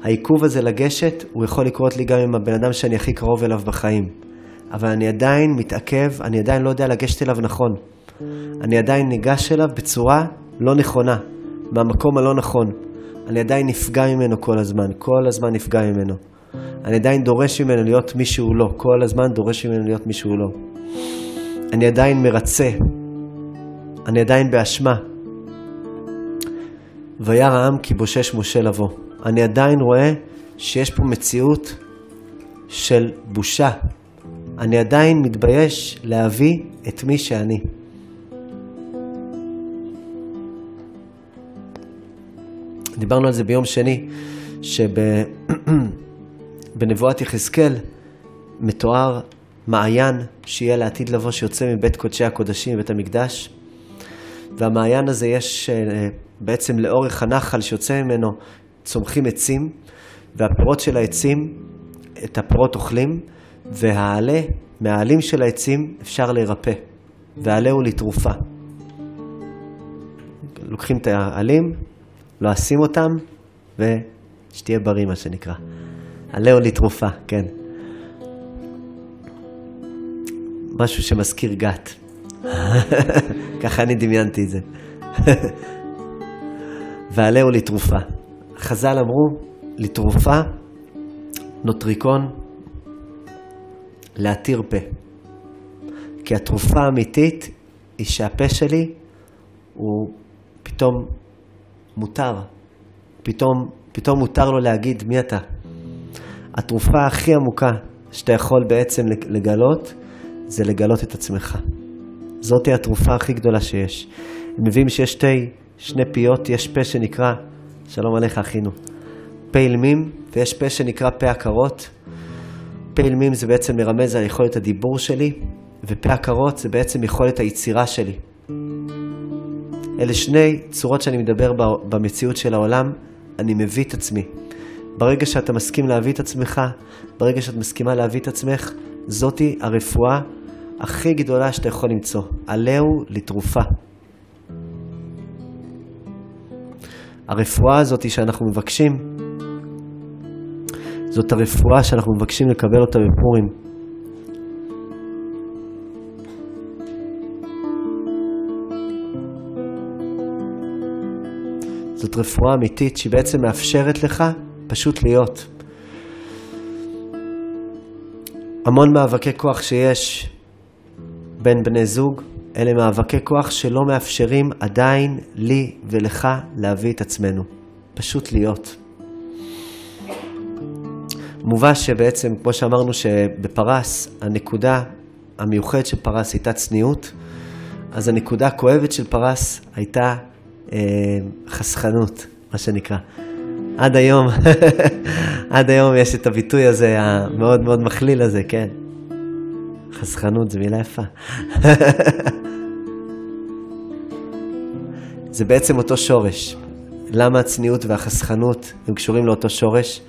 העיכוב הזה לגשת, הוא יכול לקרות לי גם עם הבן אדם שאני הכי קרוב אליו בחיים. אבל אני עדיין מתעכב, אני עדיין לא יודע לגשת אליו נכון. אני עדיין ניגש אליו בצורה לא נכונה, מהמקום הלא נכון. אני עדיין נפגע ממנו כל הזמן, כל הזמן נפגע ממנו. אני עדיין דורש ממנו להיות מי שהוא לא, כל הזמן דורש ממנו להיות מי שהוא לא. אני עדיין מרצה, אני עדיין באשמה. וירא העם כי בושש משה לבוא. אני עדיין רואה שיש פה מציאות של בושה. אני עדיין מתבייש להביא את מי שאני. דיברנו על זה ביום שני, שבנבואת יחזקאל מתואר מעיין שיהיה לעתיד לבוא שיוצא מבית קודשי הקודשים, מבית המקדש. והמעיין הזה יש אה, בעצם לאורך הנחל שיוצא ממנו צומחים עצים, והפירות של העצים, את הפירות אוכלים, והעלה, מהעלים של העצים אפשר להירפא, והעלה הוא לתרופה. לוקחים את העלים, לועשים אותם, ושתהיה בריא, מה שנקרא. עלה הוא לתרופה, כן. משהו שמזכיר גת. ככה אני דמיינתי את זה. ועלהו לתרופה. חז"ל אמרו, לתרופה, נוטריקון, להתיר פה. כי התרופה האמיתית היא שהפה שלי הוא פתאום מותר. פתאום, פתאום מותר לו להגיד מי אתה. התרופה הכי עמוקה שאתה יכול בעצם לגלות, זה לגלות את עצמך. זאתי התרופה הכי גדולה שיש. הם מביאים שיש שתי, שני פיות, יש פה שנקרא, שלום עליך אחינו, פה אילמים, ויש פה שנקרא פה עקרות. פה אילמים זה בעצם מרמז על יכולת הדיבור שלי, ופה עקרות זה בעצם יכולת היצירה שלי. אלה שני צורות שאני מדבר במציאות של העולם, אני מביא את עצמי. ברגע שאתה מסכים להביא את עצמך, ברגע שאת מסכימה להביא את עצמך, זאתי הרפואה הכי גדולה שאתה יכול למצוא. עליהו לתרופה. הרפואה הזאת שאנחנו מבקשים, זאת הרפואה שאנחנו מבקשים לקבל אותה בפורים. זאת רפואה אמיתית שהיא בעצם מאפשרת לך פשוט להיות. המון מאבקי כוח שיש בין בני זוג, אלה מאבקי כוח שלא מאפשרים עדיין לי ולך להביא את עצמנו. פשוט להיות. מובא שבעצם, כמו שאמרנו, שבפרס, הנקודה המיוחדת של פרס הייתה צניעות, אז הנקודה הכואבת של פרס הייתה אה, חסכנות, מה שנקרא. עד היום, עד היום יש את הביטוי הזה, המאוד מאוד מכליל הזה, כן. חסכנות זו מילה יפה. זה בעצם אותו שורש. למה הצניעות והחסכנות הם קשורים לאותו שורש?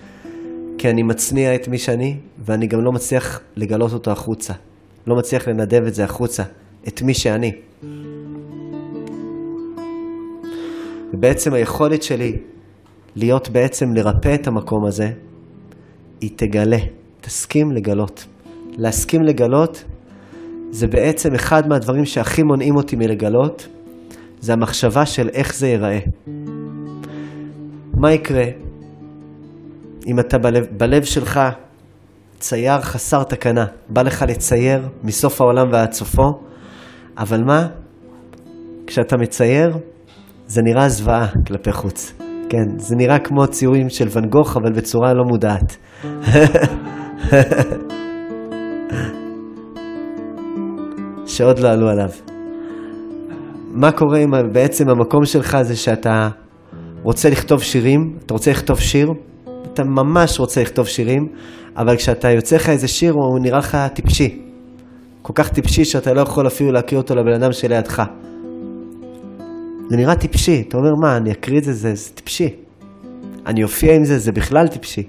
כי אני מצניע את מי שאני, ואני גם לא מצליח לגלות אותו החוצה. לא מצליח לנדב את זה החוצה, את מי שאני. ובעצם היכולת שלי להיות בעצם לרפא את המקום הזה, היא תגלה, תסכים לגלות. להסכים לגלות זה בעצם אחד מהדברים שהכי מונעים אותי מלגלות, זה המחשבה של איך זה ייראה. מה יקרה אם אתה בלב, בלב שלך צייר חסר תקנה, בא לך לצייר מסוף העולם ועד סופו, אבל מה? כשאתה מצייר, זה נראה זוועה כלפי חוץ. כן, זה נראה כמו ציורים של ואן גוך, אבל בצורה לא מודעת. שעוד לא עלו עליו. מה קורה אם בעצם המקום שלך זה שאתה רוצה לכתוב שירים, אתה רוצה לכתוב שיר, אתה ממש רוצה לכתוב שירים, אבל כשאתה יוצא לך איזה שיר הוא נראה לך טיפשי. כל כך טיפשי שאתה לא יכול אפילו להקריא אותו לבן אדם שלידך. זה נראה טיפשי, אתה אומר מה, אני אקריא את זה, זה, זה טיפשי. אני אופיע עם זה, זה בכלל טיפשי.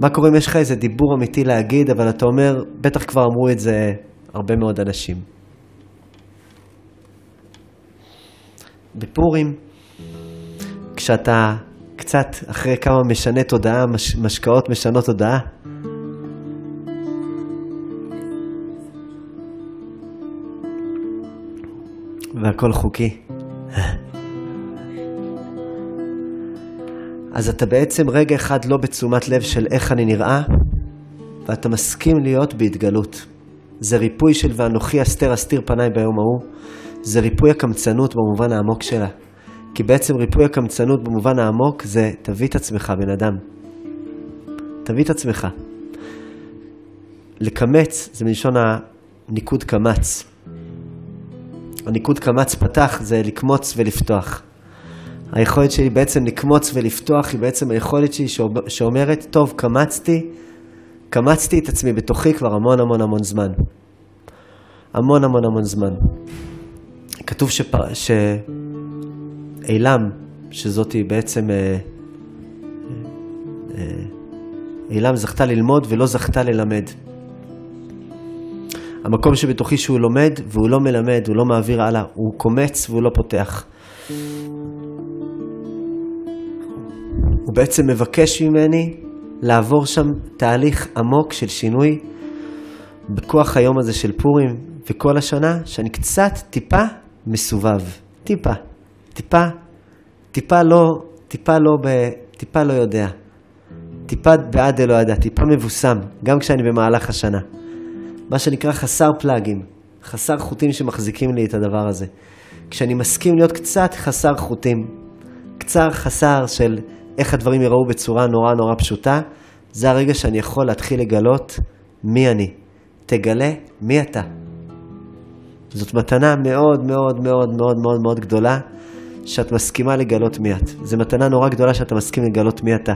מה קורה אם יש לך איזה דיבור אמיתי להגיד, אבל אתה אומר, בטח כבר אמרו את זה הרבה מאוד אנשים. בפורים, כשאתה קצת אחרי כמה משנה תודעה, מש, משקאות משנות תודעה, והכל חוקי. אז אתה בעצם רגע אחד לא בתשומת לב של איך אני נראה, ואתה מסכים להיות בהתגלות. זה ריפוי של ואנוכי אסתר אסתיר פניי ביום ההוא. זה ריפוי הקמצנות במובן העמוק שלה. כי בעצם ריפוי הקמצנות במובן העמוק זה תביא את עצמך, בן אדם. תביא את עצמך. לקמץ זה מלשון הניקוד קמץ. הניקוד קמץ פתח זה לקמוץ ולפתוח. היכולת שלי בעצם לקמוץ ולפתוח היא בעצם היכולת שלי שאומרת, טוב, קמצתי, קמצתי את עצמי בתוכי כבר המון המון המון זמן. המון המון המון זמן. כתוב שפר... שאילם, שזאת בעצם... אה, אה, אילם זכתה ללמוד ולא זכתה ללמד. המקום שבתוכי שהוא לומד והוא לא מלמד, הוא לא מעביר הלאה, הוא קומץ והוא לא פותח. הוא בעצם מבקש ממני לעבור שם תהליך עמוק של שינוי בכוח היום הזה של פורים וכל השנה, שאני קצת, טיפה, מסובב. טיפה. טיפה, טיפה לא, טיפה לא, ב, טיפה לא יודע. טיפה בעד אלוה ידע, טיפה מבוסם, גם כשאני במהלך השנה. מה שנקרא חסר פלאגים, חסר חוטים שמחזיקים לי את הדבר הזה. כשאני מסכים להיות קצת חסר חוטים, קצר חסר של איך הדברים יראו בצורה נורא נורא פשוטה, זה הרגע שאני יכול להתחיל לגלות מי אני. תגלה מי אתה. זאת מתנה מאוד מאוד מאוד מאוד מאוד מאוד גדולה, שאת מסכימה לגלות מי את. זו מתנה נורא גדולה שאתה מסכים לגלות מי אתה.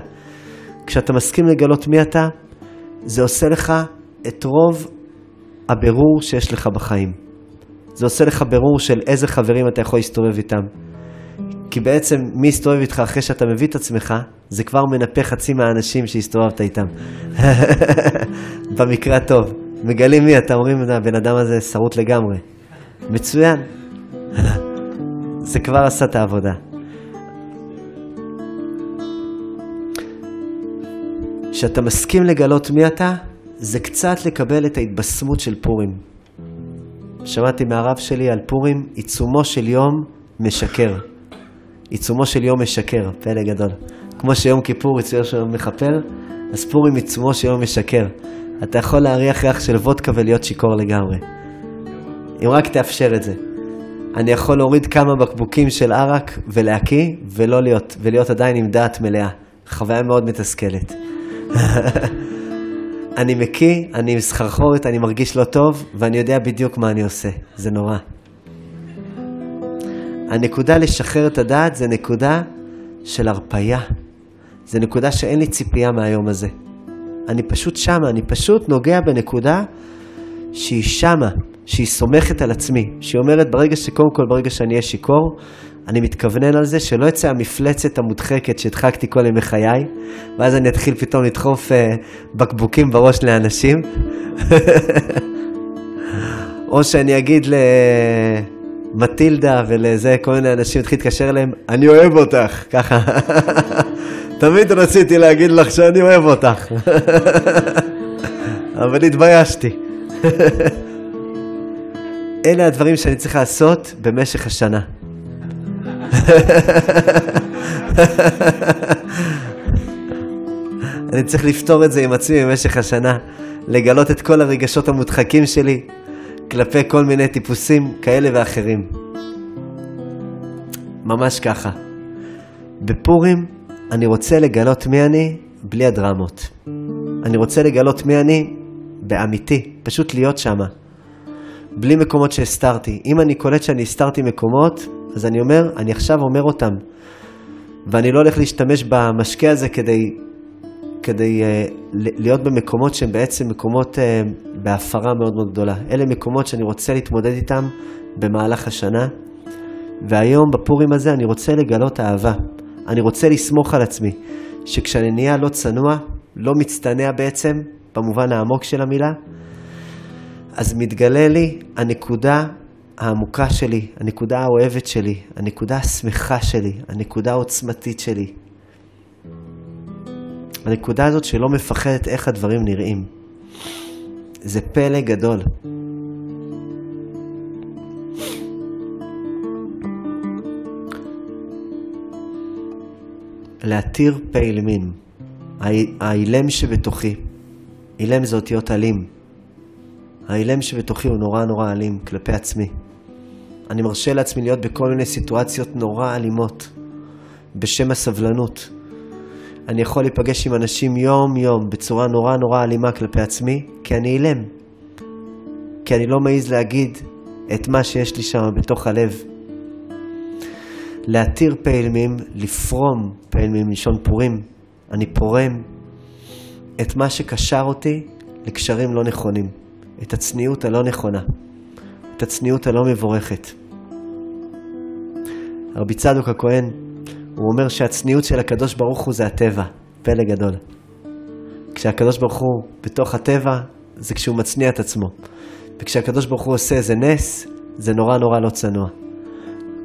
כשאתה מסכים לגלות מי אתה, זה עושה לך את רוב הבירור שיש לך בחיים. זה עושה לך בירור של איזה חברים אתה יכול להסתובב איתם. כי בעצם מי יסתובב איתך אחרי שאתה מביא את עצמך, זה כבר מנפה חצי מהאנשים שהסתובבת איתם. במקרה הטוב. מגלים מי אתה, אומרים, הבן אדם הזה שרוט לגמרי. מצוין. זה כבר עשה את העבודה. כשאתה מסכים לגלות מי אתה, זה קצת לקבל את ההתבשמות של פורים. שמעתי מהרב שלי על פורים, עיצומו של יום משקר. עיצומו של יום משקר, פלא גדול. כמו שיום כיפור עיצומו של יום מכפר, אז פורים עיצומו של יום משקר. אתה יכול להריח ריח של וודקה ולהיות שיכור לגמרי. אם רק תאפשר את זה. אני יכול להוריד כמה בקבוקים של ערק ולהקיא, ולא להיות, ולהיות עדיין עם דעת מלאה. חוויה מאוד מתסכלת. אני מקיא, אני עם סחרחורת, אני מרגיש לא טוב, ואני יודע בדיוק מה אני עושה. זה נורא. הנקודה לשחרר את הדעת זה נקודה של הרפייה. זה נקודה שאין לי ציפייה מהיום הזה. אני פשוט שמה, אני פשוט נוגע בנקודה שהיא שמה, שהיא סומכת על עצמי, שהיא אומרת ברגע שקודם כל, ברגע שאני אהיה שיכור, אני מתכוונן על זה שלא יצא המפלצת המודחקת שהדחקתי כל ימי חיי, ואז אני אתחיל פתאום לדחוף uh, בקבוקים בראש לאנשים. או שאני אגיד למטילדה ולזה, כל מיני אנשים, יתחיל להתקשר אליהם, אני אוהב אותך, ככה. תמיד רציתי להגיד לך שאני אוהב אותך, אבל התביישתי. אלה הדברים שאני צריך לעשות במשך השנה. אני צריך לפתור את זה עם עצמי במשך השנה, לגלות את כל הרגשות המודחקים שלי כלפי כל מיני טיפוסים כאלה ואחרים. ממש ככה. בפורים אני רוצה לגלות מי אני בלי הדרמות. אני רוצה לגלות מי אני באמיתי, פשוט להיות שמה. בלי מקומות שהסתרתי. אם אני קולט שאני הסתרתי מקומות, אז אני אומר, אני עכשיו אומר אותם. ואני לא הולך להשתמש במשקה הזה כדי, כדי uh, להיות במקומות שהם בעצם מקומות uh, בהפרה מאוד מאוד גדולה. אלה מקומות שאני רוצה להתמודד איתם במהלך השנה. והיום, בפורים הזה, אני רוצה לגלות אהבה. אני רוצה לסמוך על עצמי, שכשאני נהיה לא צנוע, לא מצטנע בעצם, במובן העמוק של המילה, אז מתגלה לי הנקודה העמוקה שלי, הנקודה האוהבת שלי, הנקודה השמחה שלי, הנקודה העוצמתית שלי. הנקודה הזאת שלא מפחדת איך הדברים נראים. זה פלא גדול. להתיר פה אילמים. האילם שבתוכי, אילם זה אותיות אלים. האילם שבתוכי הוא נורא נורא אלים כלפי עצמי. אני מרשה לעצמי להיות בכל מיני סיטואציות נורא אלימות, בשם הסבלנות. אני יכול להיפגש עם אנשים יום-יום בצורה נורא נורא אלימה כלפי עצמי, כי אני אילם. כי אני לא מעז להגיד את מה שיש לי שם בתוך הלב. להתיר פה אילמים, לפרום פה אילמים, לישון פורים. אני פורם את מה שקשר אותי לקשרים לא נכונים, את הצניעות הלא נכונה, את הצניעות הלא מבורכת. רבי צדוק הכהן, הוא אומר שהצניעות של הקדוש ברוך הוא זה הטבע, פלא גדול. כשהקדוש ברוך הוא בתוך הטבע, זה כשהוא מצניע את עצמו. וכשהקדוש ברוך הוא עושה איזה נס, זה נורא נורא לא צנוע.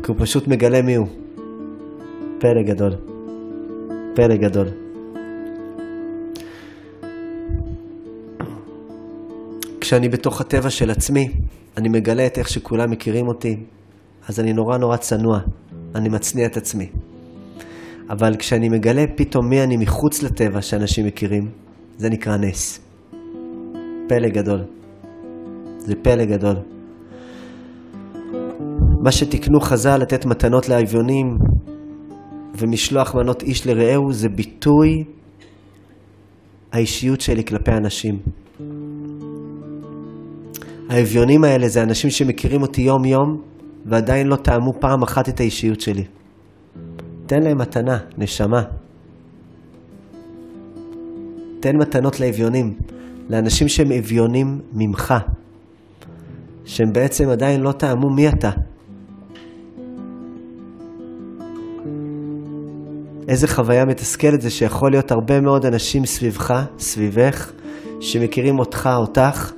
כי הוא פשוט מגלה מי הוא. פלא גדול. פלא גדול. כשאני בתוך הטבע של עצמי, אני מגלה את איך שכולם מכירים אותי, אז אני נורא נורא צנוע. אני מצניע את עצמי. אבל כשאני מגלה פתאום מי אני מחוץ לטבע שאנשים מכירים, זה נקרא נס. פלא גדול. זה פלא גדול. מה שתיקנו חז"ל לתת מתנות לאביונים ומשלוח מנות איש לרעהו זה ביטוי האישיות שלי כלפי אנשים. האביונים האלה זה אנשים שמכירים אותי יום-יום ועדיין לא טעמו פעם אחת את האישיות שלי. תן להם מתנה, נשמה. תן מתנות לאביונים, לאנשים שהם אביונים ממך, שהם בעצם עדיין לא טעמו מי אתה. איזה חוויה מתסכלת זה שיכול להיות הרבה מאוד אנשים סביבך, סביבך, שמכירים אותך, אותך,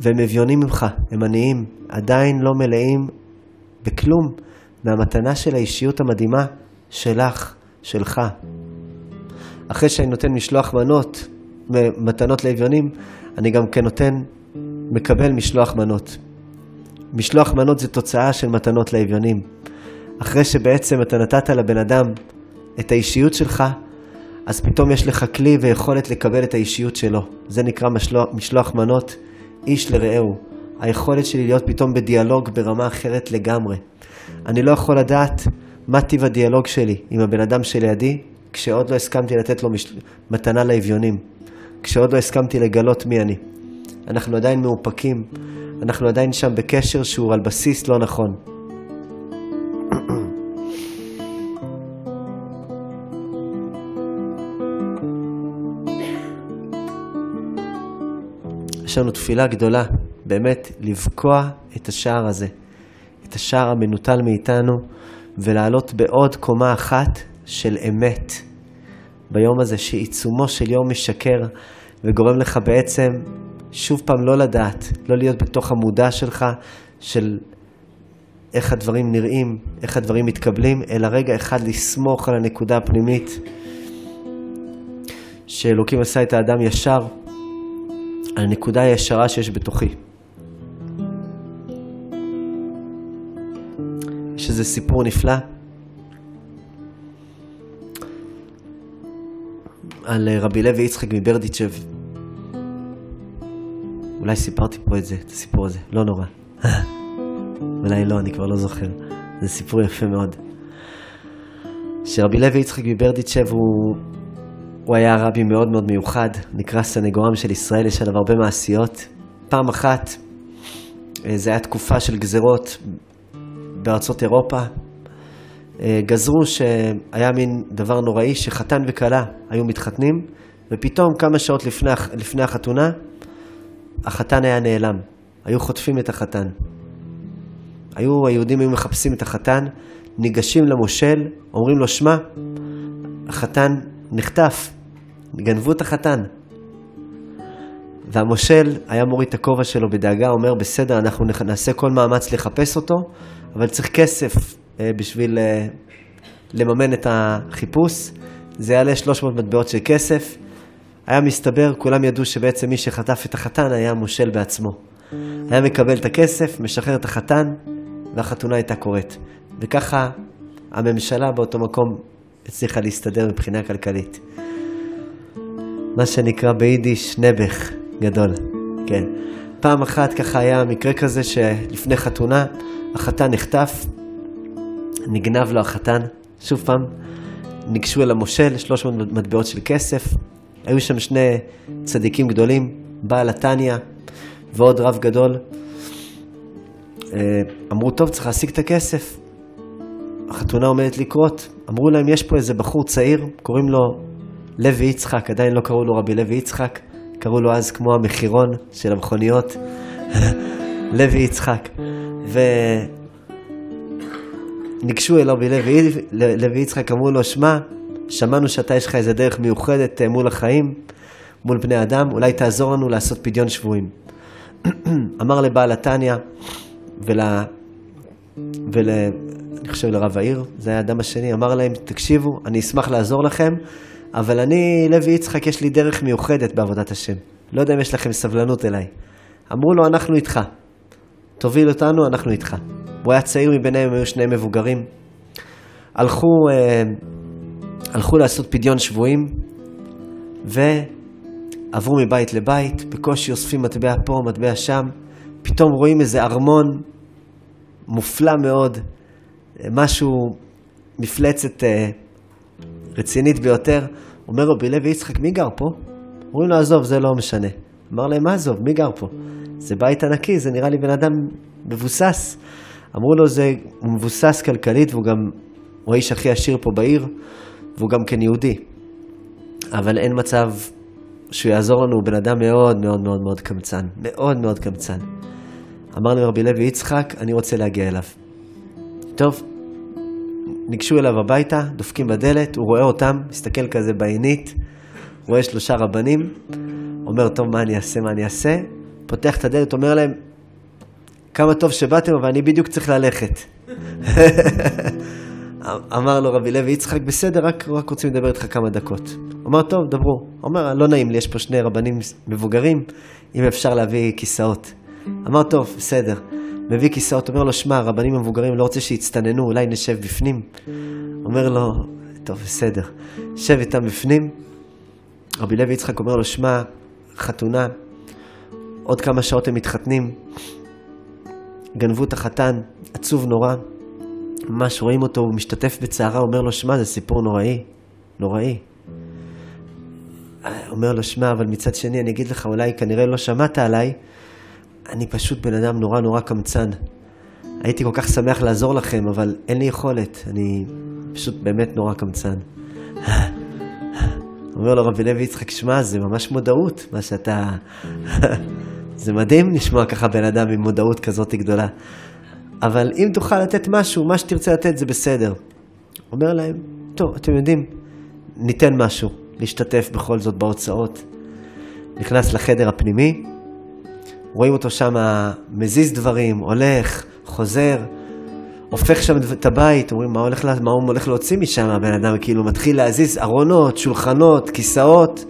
והם אביונים ממך, הם עניים, עדיין לא מלאים בכלום מהמתנה של האישיות המדהימה שלך, שלך. אחרי שאני נותן משלוח מנות, מתנות לאביונים, אני גם כן נותן, מקבל משלוח מנות. משלוח מנות זה תוצאה של מתנות לאביונים. אחרי שבעצם אתה נתת לבן אדם את האישיות שלך, אז פתאום יש לך כלי ויכולת לקבל את האישיות שלו. זה נקרא משלוח, משלוח מנות איש לרעהו. היכולת שלי להיות פתאום בדיאלוג ברמה אחרת לגמרי. אני לא יכול לדעת מה טיב הדיאלוג שלי עם הבן אדם שלידי, כשעוד לא הסכמתי לתת לו מש... מתנה לאביונים, כשעוד לא הסכמתי לגלות מי אני. אנחנו עדיין מאופקים, אנחנו עדיין שם בקשר שהוא על בסיס לא נכון. יש לנו תפילה גדולה, באמת, לבקוע את השער הזה, את השער המנוטל מאיתנו, ולעלות בעוד קומה אחת של אמת ביום הזה, שעיצומו של יום משקר וגורם לך בעצם שוב פעם לא לדעת, לא להיות בתוך המודע שלך של איך הדברים נראים, איך הדברים מתקבלים, אלא רגע אחד לסמוך על הנקודה הפנימית שאלוקים עשה את האדם ישר, על הנקודה הישרה שיש בתוכי. יש איזה סיפור נפלא על אה, רבי לוי יצחק מברדיצ'ב. אולי סיפרתי פה את זה, את הסיפור הזה, לא נורא. אולי לא, אני כבר לא זוכר. זה סיפור יפה מאוד. שרבי לוי יצחק מברדיצ'ב הוא, הוא היה רבי מאוד מאוד מיוחד, נקרא סנגורם של ישראל, יש עליו הרבה מעשיות. פעם אחת, אה, זה היה תקופה של גזרות בארצות אירופה, אה, גזרו שהיה מין דבר נוראי שחתן וכלה היו מתחתנים, ופתאום כמה שעות לפני, לפני החתונה, החתן היה נעלם. היו חוטפים את החתן. היו, היהודים היו מחפשים את החתן, ניגשים למושל, אומרים לו, שמע, החתן נחטף, גנבו את החתן. והמושל היה מוריד את הכובע שלו בדאגה, אומר, בסדר, אנחנו נעשה כל מאמץ לחפש אותו, אבל צריך כסף אה, בשביל אה, לממן את החיפוש. זה יעלה 300 מטבעות של כסף. היה מסתבר, כולם ידעו שבעצם מי שחטף את החתן היה המושל בעצמו. היה מקבל את הכסף, משחרר את החתן, והחתונה הייתה קורית. וככה הממשלה באותו מקום הצליחה להסתדר מבחינה כלכלית. מה שנקרא ביידיש נבך גדול, כן. פעם אחת ככה היה מקרה כזה שלפני חתונה החתן נחטף, נגנב לו החתן, שוב פעם, ניגשו אל המושל, 300 מטבעות של כסף, היו שם שני צדיקים גדולים, בעל התניא ועוד רב גדול. אה, אמרו, טוב, צריך להשיג את הכסף. החתונה עומדת לקרות. אמרו להם, יש פה איזה בחור צעיר, קוראים לו לוי יצחק, עדיין לא קראו לו רבי לוי יצחק, קראו לו אז כמו המחירון של המכוניות, לוי יצחק. וניגשו אליו בלוי לוי יצחק, אמרו לו, שמע, שמענו שאתה יש לך איזה דרך מיוחדת אה, מול החיים, מול בני אדם, אולי תעזור לנו לעשות פדיון שבויים. אמר לבעל התניא ול... ול... אני חושב לרב העיר, זה היה האדם השני, אמר להם, תקשיבו, אני אשמח לעזור לכם, אבל אני, לוי יצחק, יש לי דרך מיוחדת בעבודת השם. לא יודע אם יש לכם סבלנות אליי. אמרו לו, אנחנו איתך. תוביל אותנו, אנחנו איתך. הוא היה צעיר מביניהם, היו שניהם מבוגרים. הלכו, אה, הלכו לעשות פדיון שבויים, ועברו מבית לבית, בקושי אוספים מטבע פה, מטבע שם, פתאום רואים איזה ארמון מופלא מאוד, משהו, מפלצת אה, רצינית ביותר. אומר רבי לוי יצחק, מי גר פה? אומרים לו, עזוב, זה לא משנה. אמר להם, מה עזוב, מי גר פה? זה בית ענקי, זה נראה לי בן אדם מבוסס. אמרו לו, זה, הוא מבוסס כלכלית והוא גם, הוא האיש הכי עשיר פה בעיר, והוא גם כן יהודי. אבל אין מצב שהוא יעזור לנו, הוא בן אדם מאוד מאוד מאוד מאוד קמצן. מאוד מאוד קמצן. אמר לי רבי לוי יצחק, אני רוצה להגיע אליו. טוב, ניגשו אליו הביתה, דופקים בדלת, הוא רואה אותם, מסתכל כזה בעינית, רואה שלושה רבנים, אומר, טוב, מה אני אעשה, מה אני אעשה? פותח את הדלת, אומר להם, כמה טוב שבאתם, אבל אני בדיוק צריך ללכת. אמר לו רבי לוי יצחק, בסדר, רק, רק רוצים לדבר איתך כמה דקות. אמר, טוב, דברו. אומר, לא נעים לי, יש פה שני רבנים מבוגרים, אם אפשר להביא כיסאות. אמר, טוב, בסדר. מביא כיסאות, אומר לו, שמע, הרבנים המבוגרים לא רוצה שיצטננו, אולי נשב בפנים. אומר לו, טוב, בסדר. שב איתם בפנים. רבי לוי יצחק אומר לו, שמע, חתונה, עוד כמה שעות הם מתחתנים, גנבו את החתן, עצוב נורא. ממש רואים אותו, הוא משתתף בצערה, אומר לו, שמע, זה סיפור נוראי, נוראי. אומר לו, שמע, אבל מצד שני, אני אגיד לך, אולי כנראה לא שמעת עליי, אני פשוט בן אדם נורא נורא קמצן. הייתי כל כך שמח לעזור לכם, אבל אין לי יכולת, אני פשוט באמת נורא קמצן. אומר לו רבי לוי יצחק, שמע, זה ממש מודעות, מה שאתה... זה מדהים לשמוע ככה בן אדם עם מודעות כזאת גדולה. אבל אם תוכל לתת משהו, מה שתרצה לתת זה בסדר. אומר להם, טוב, אתם יודעים, ניתן משהו, להשתתף בכל זאת בהוצאות. נכנס לחדר הפנימי, רואים אותו שם מזיז דברים, הולך, חוזר, הופך שם את הבית, אומרים, מה, הולך, מה הוא הולך להוציא משם, הבן אדם כאילו מתחיל להזיז ארונות, שולחנות, כיסאות,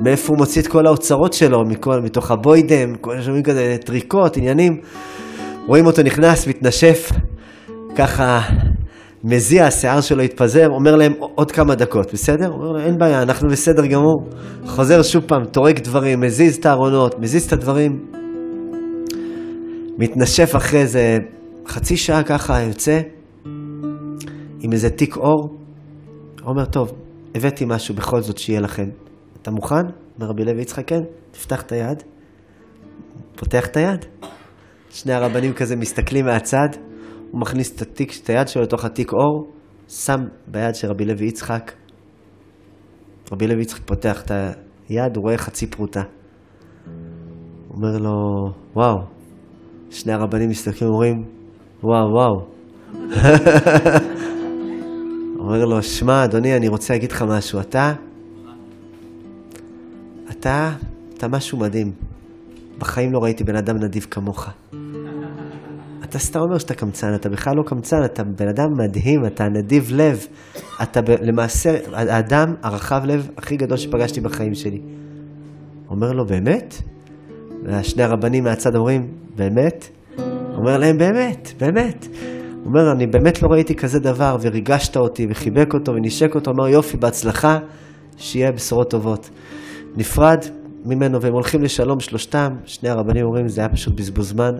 מאיפה הוא מוציא את כל האוצרות שלו, מכל, מתוך הבוידם, כל שומעים כזה טריקות, עניינים. רואים אותו נכנס, מתנשף, ככה מזיע, השיער שלו התפזר, אומר להם עוד כמה דקות, בסדר? אומר להם, אין בעיה, אנחנו בסדר גמור. חוזר שוב פעם, טורק דברים, מזיז את הארונות, מזיז את הדברים. מתנשף אחרי איזה חצי שעה ככה, יוצא עם איזה תיק אור. אומר, טוב, הבאתי משהו בכל זאת שיהיה לכם. אתה מוכן? אומר רבי לוי יצחק, כן, תפתח את היד. פותח את היד. שני הרבנים כזה מסתכלים מהצד, הוא מכניס את, התיק, את היד שלו לתוך התיק אור, שם ביד של רבי לוי יצחק. רבי לוי יצחק פותח את היד, הוא רואה חצי פרוטה. אומר לו, וואו. שני הרבנים מסתכלים ואומרים, וואו, וואו. אומר לו, שמע, אדוני, אני רוצה להגיד לך משהו. אתה, אתה, אתה משהו מדהים. בחיים לא ראיתי בן אדם נדיב כמוך. אתה סתם אומר שאתה קמצן, אתה בכלל לא קמצן, אתה בן אדם מדהים, אתה נדיב לב. אתה ב, למעשה האדם הרחב לב הכי גדול שפגשתי בחיים שלי. אומר לו, באמת? והשני הרבנים מהצד אומרים, באמת? אומר להם, באמת, באמת. הוא אומר, אני באמת לא ראיתי כזה דבר, וריגשת אותי, וחיבק אותו, ונשק אותו, אומר, יופי, בהצלחה, שיהיה בשורות טובות. נפרד ממנו, והם הולכים לשלום שלושתם, שני הרבנים אומרים, זה היה פשוט בזבוז זמן.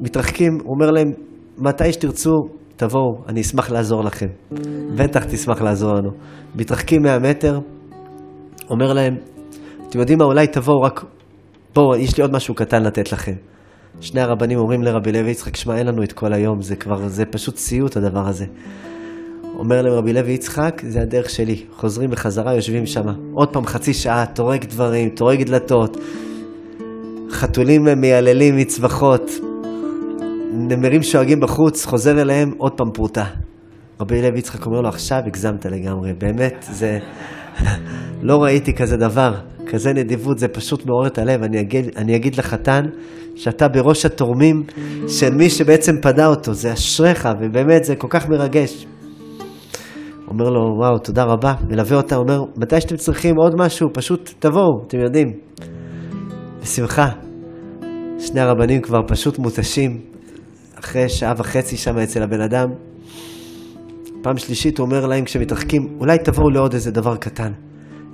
מתרחקים, הוא אומר להם, מתי שתרצו, תבואו, אני אשמח לעזור לכם. בטח תשמח לעזור לנו. מתרחקים 100 מטר, אומר להם, אתם יודעים מה, אולי תבואו רק, בואו, יש לי עוד משהו קטן לתת לכם. שני הרבנים אומרים לרבי לוי יצחק, שמע, אין לנו את כל היום, זה כבר, זה פשוט סיוט הדבר הזה. אומר להם רבי לוי יצחק, זה הדרך שלי. חוזרים בחזרה, יושבים שם. עוד פעם חצי שעה, טורק דברים, טורק דלתות. חתולים מייללים מצווחות. נמרים שואגים בחוץ, חוזר אליהם, עוד פעם פרוטה. רבי לוי יצחק אומר לו, עכשיו הגזמת לגמרי, באמת, זה... לא ראיתי כזה דבר, כזה נדיבות, זה פשוט מעורר את הלב. אני אגיד, אני אגיד לחתן שאתה בראש התורמים של מי שבעצם פדה אותו, זה אשריך, ובאמת זה כל כך מרגש. אומר לו, וואו, תודה רבה, מלווה אותה, אומר, מתי שאתם צריכים עוד משהו, פשוט תבואו, אתם יודעים. בשמחה. שני הרבנים כבר פשוט מותשים, אחרי שעה וחצי שם אצל הבן אדם, פעם שלישית הוא אומר להם כשמתרחקים, אולי תבואו לעוד איזה דבר קטן.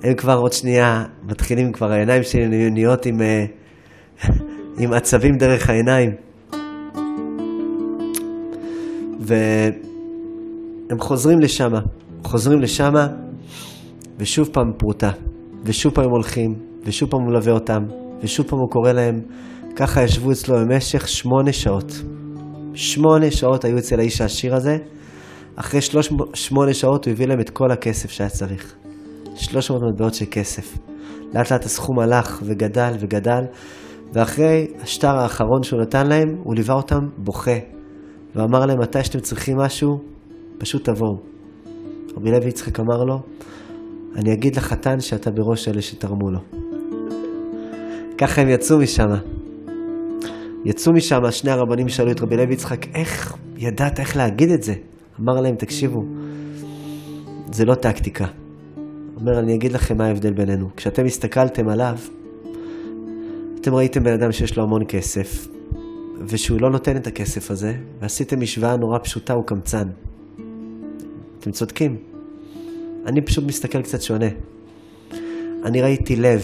הם כבר עוד שנייה מתחילים, כבר העיניים שלי נהיות עם, אה, עם עצבים דרך העיניים. והם חוזרים לשם, חוזרים לשם, ושוב פעם פרוטה, ושוב פעם הולכים, ושוב פעם הוא מלווה אותם, ושוב פעם הוא קורא להם. ככה ישבו אצלו במשך שמונה שעות. שמונה שעות היו אצל האיש העשיר הזה. אחרי שלוש, שמונה שעות הוא הביא להם את כל הכסף שהיה צריך. 300 מטבעות של כסף. לאט לאט הסכום הלך וגדל וגדל, ואחרי השטר האחרון שהוא נתן להם, הוא ליווה אותם בוכה, ואמר להם, מתי שאתם צריכים משהו, פשוט תבואו. רבי לוי יצחק אמר לו, אני אגיד לחתן שאתה בראש אלה שתרמו לו. ככה הם יצאו משם. יצאו משם, שני הרבנים שאלו את רבי לוי יצחק, איך ידעת איך להגיד את זה? אמר להם, תקשיבו, זה לא טקטיקה. אומר, אני אגיד לכם מה ההבדל בינינו. כשאתם הסתכלתם עליו, אתם ראיתם בן אדם שיש לו המון כסף, ושהוא לא נותן את הכסף הזה, ועשיתם משוואה נורא פשוטה, הוא קמצן. אתם צודקים. אני פשוט מסתכל קצת שונה. אני ראיתי לב,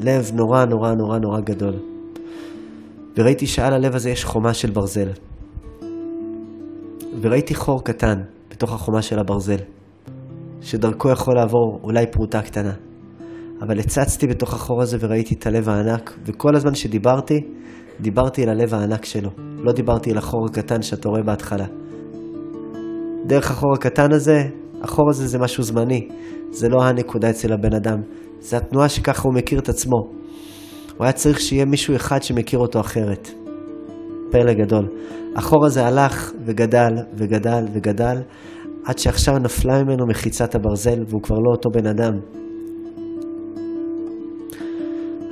לב נורא נורא נורא נורא גדול. וראיתי שעל הלב הזה יש חומה של ברזל. וראיתי חור קטן בתוך החומה של הברזל, שדרכו יכול לעבור אולי פרוטה קטנה. אבל הצצתי בתוך החור הזה וראיתי את הלב הענק, וכל הזמן שדיברתי, דיברתי אל הלב הענק שלו. לא דיברתי אל החור הקטן שאתה רואה בהתחלה. דרך החור הקטן הזה, החור הזה זה משהו זמני. זה לא הנקודה אצל הבן אדם. זה התנועה שככה הוא מכיר את עצמו. הוא היה צריך שיהיה מישהו אחד שמכיר אותו אחרת. פלא גדול. החור הזה הלך וגדל וגדל וגדל, עד שעכשיו נפלה ממנו מחיצת הברזל והוא כבר לא אותו בן אדם.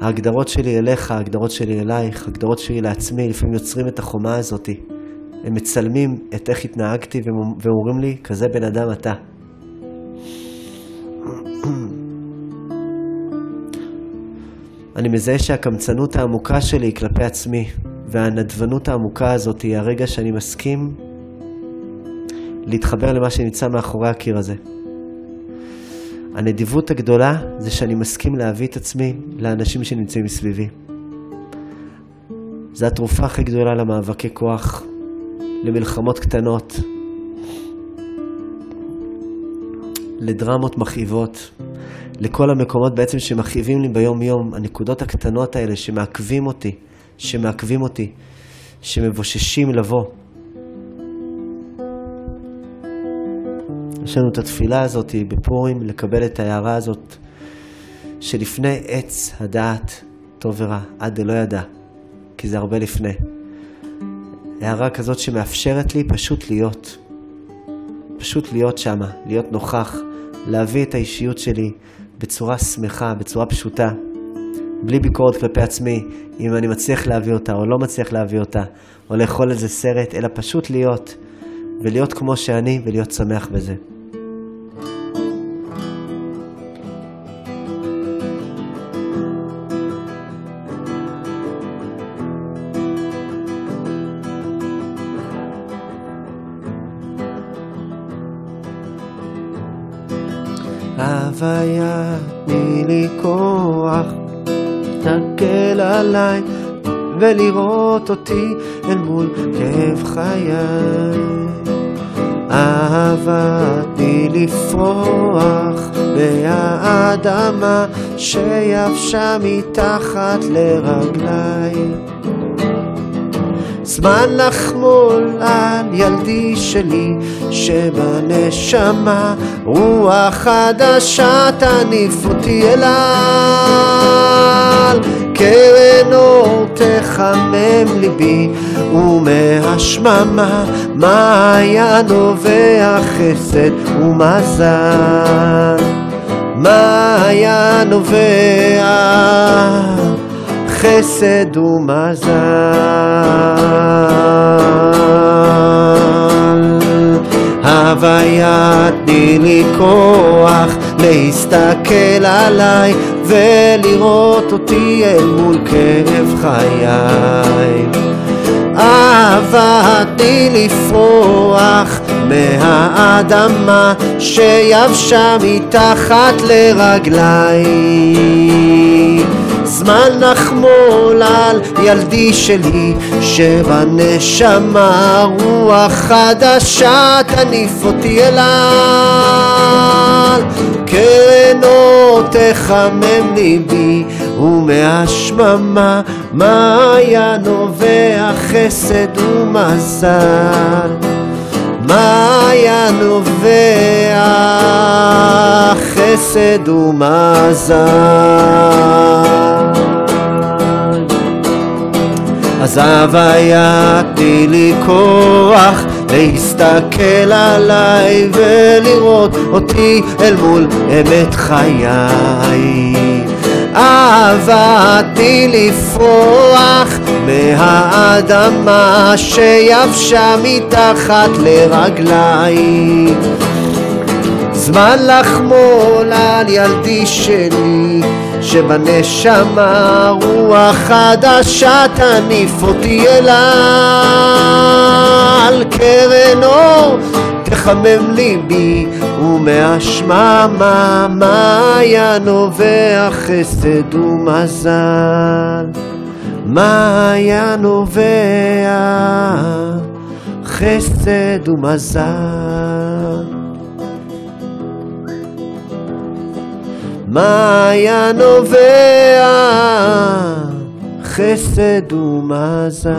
ההגדרות שלי אליך, ההגדרות שלי אלייך, ההגדרות שלי לעצמי, לפעמים יוצרים את החומה הזאתי. הם מצלמים את איך התנהגתי ואומרים לי, כזה בן אדם אתה. אני מזהה שהקמצנות העמוקה שלי היא כלפי עצמי, והנדבנות העמוקה הזאת היא הרגע שאני מסכים להתחבר למה שנמצא מאחורי הקיר הזה. הנדיבות הגדולה זה שאני מסכים להביא את עצמי לאנשים שנמצאים מסביבי. זו התרופה הכי גדולה למאבקי כוח, למלחמות קטנות, לדרמות מכאיבות, לכל המקומות בעצם שמכאיבים לי ביום-יום, הנקודות הקטנות האלה שמעכבים אותי, שמעכבים אותי, שמבוששים לבוא. יש לנו את התפילה הזאת בפורים, לקבל את ההערה הזאת, שלפני עץ הדעת טוב ורע, עד דלא ידע, כי זה הרבה לפני. הערה כזאת שמאפשרת לי פשוט להיות. פשוט להיות שמה, להיות נוכח, להביא את האישיות שלי בצורה שמחה, בצורה פשוטה, בלי ביקורת כלפי עצמי, אם אני מצליח להביא אותה או לא מצליח להביא אותה, או לאכול איזה סרט, אלא פשוט להיות, ולהיות כמו שאני ולהיות שמח בזה. ולראות אותי אל מול כאב חיי. אהבה, תני לפרוח באדמה שיבשה מתחת לרגליי. זמן לחמול על ילדי שלי שבנשמה רוח חדשה תניף אותי אליו קרן אור תחמם ליבי ומהשממה היה נובע חסד ומזל היה נובע חסד ומזל. הוויה תני לי כוח להסתכל עליי ולראות אותי אל מול כאב חיי. אהבה תני לפרוח מהאדמה שיבשה מתחת לרגליי. זמן נחמול על ילדי שלי שבנשמה רוח חדשה תניף אותי אליו קרנו תחמם ליבי ומהשממה היה נובע חסד ומזל? מה היה נובע חסד ומזל אז הוויה תני לי כוח להסתכל עליי ולראות אותי אל מול אמת חיי. אהבתי לפרוח מהאדמה שיבשה מתחת לרגליי. זמן לחמול על ילדי שלי שבנשמה רוח חדשה תניף אותי אל קרן אור תחמם ליבי ומהשממה מה היה נובע חסד ומזל. מה היה נובע חסד ומזל מה היה נובע חסד ומזל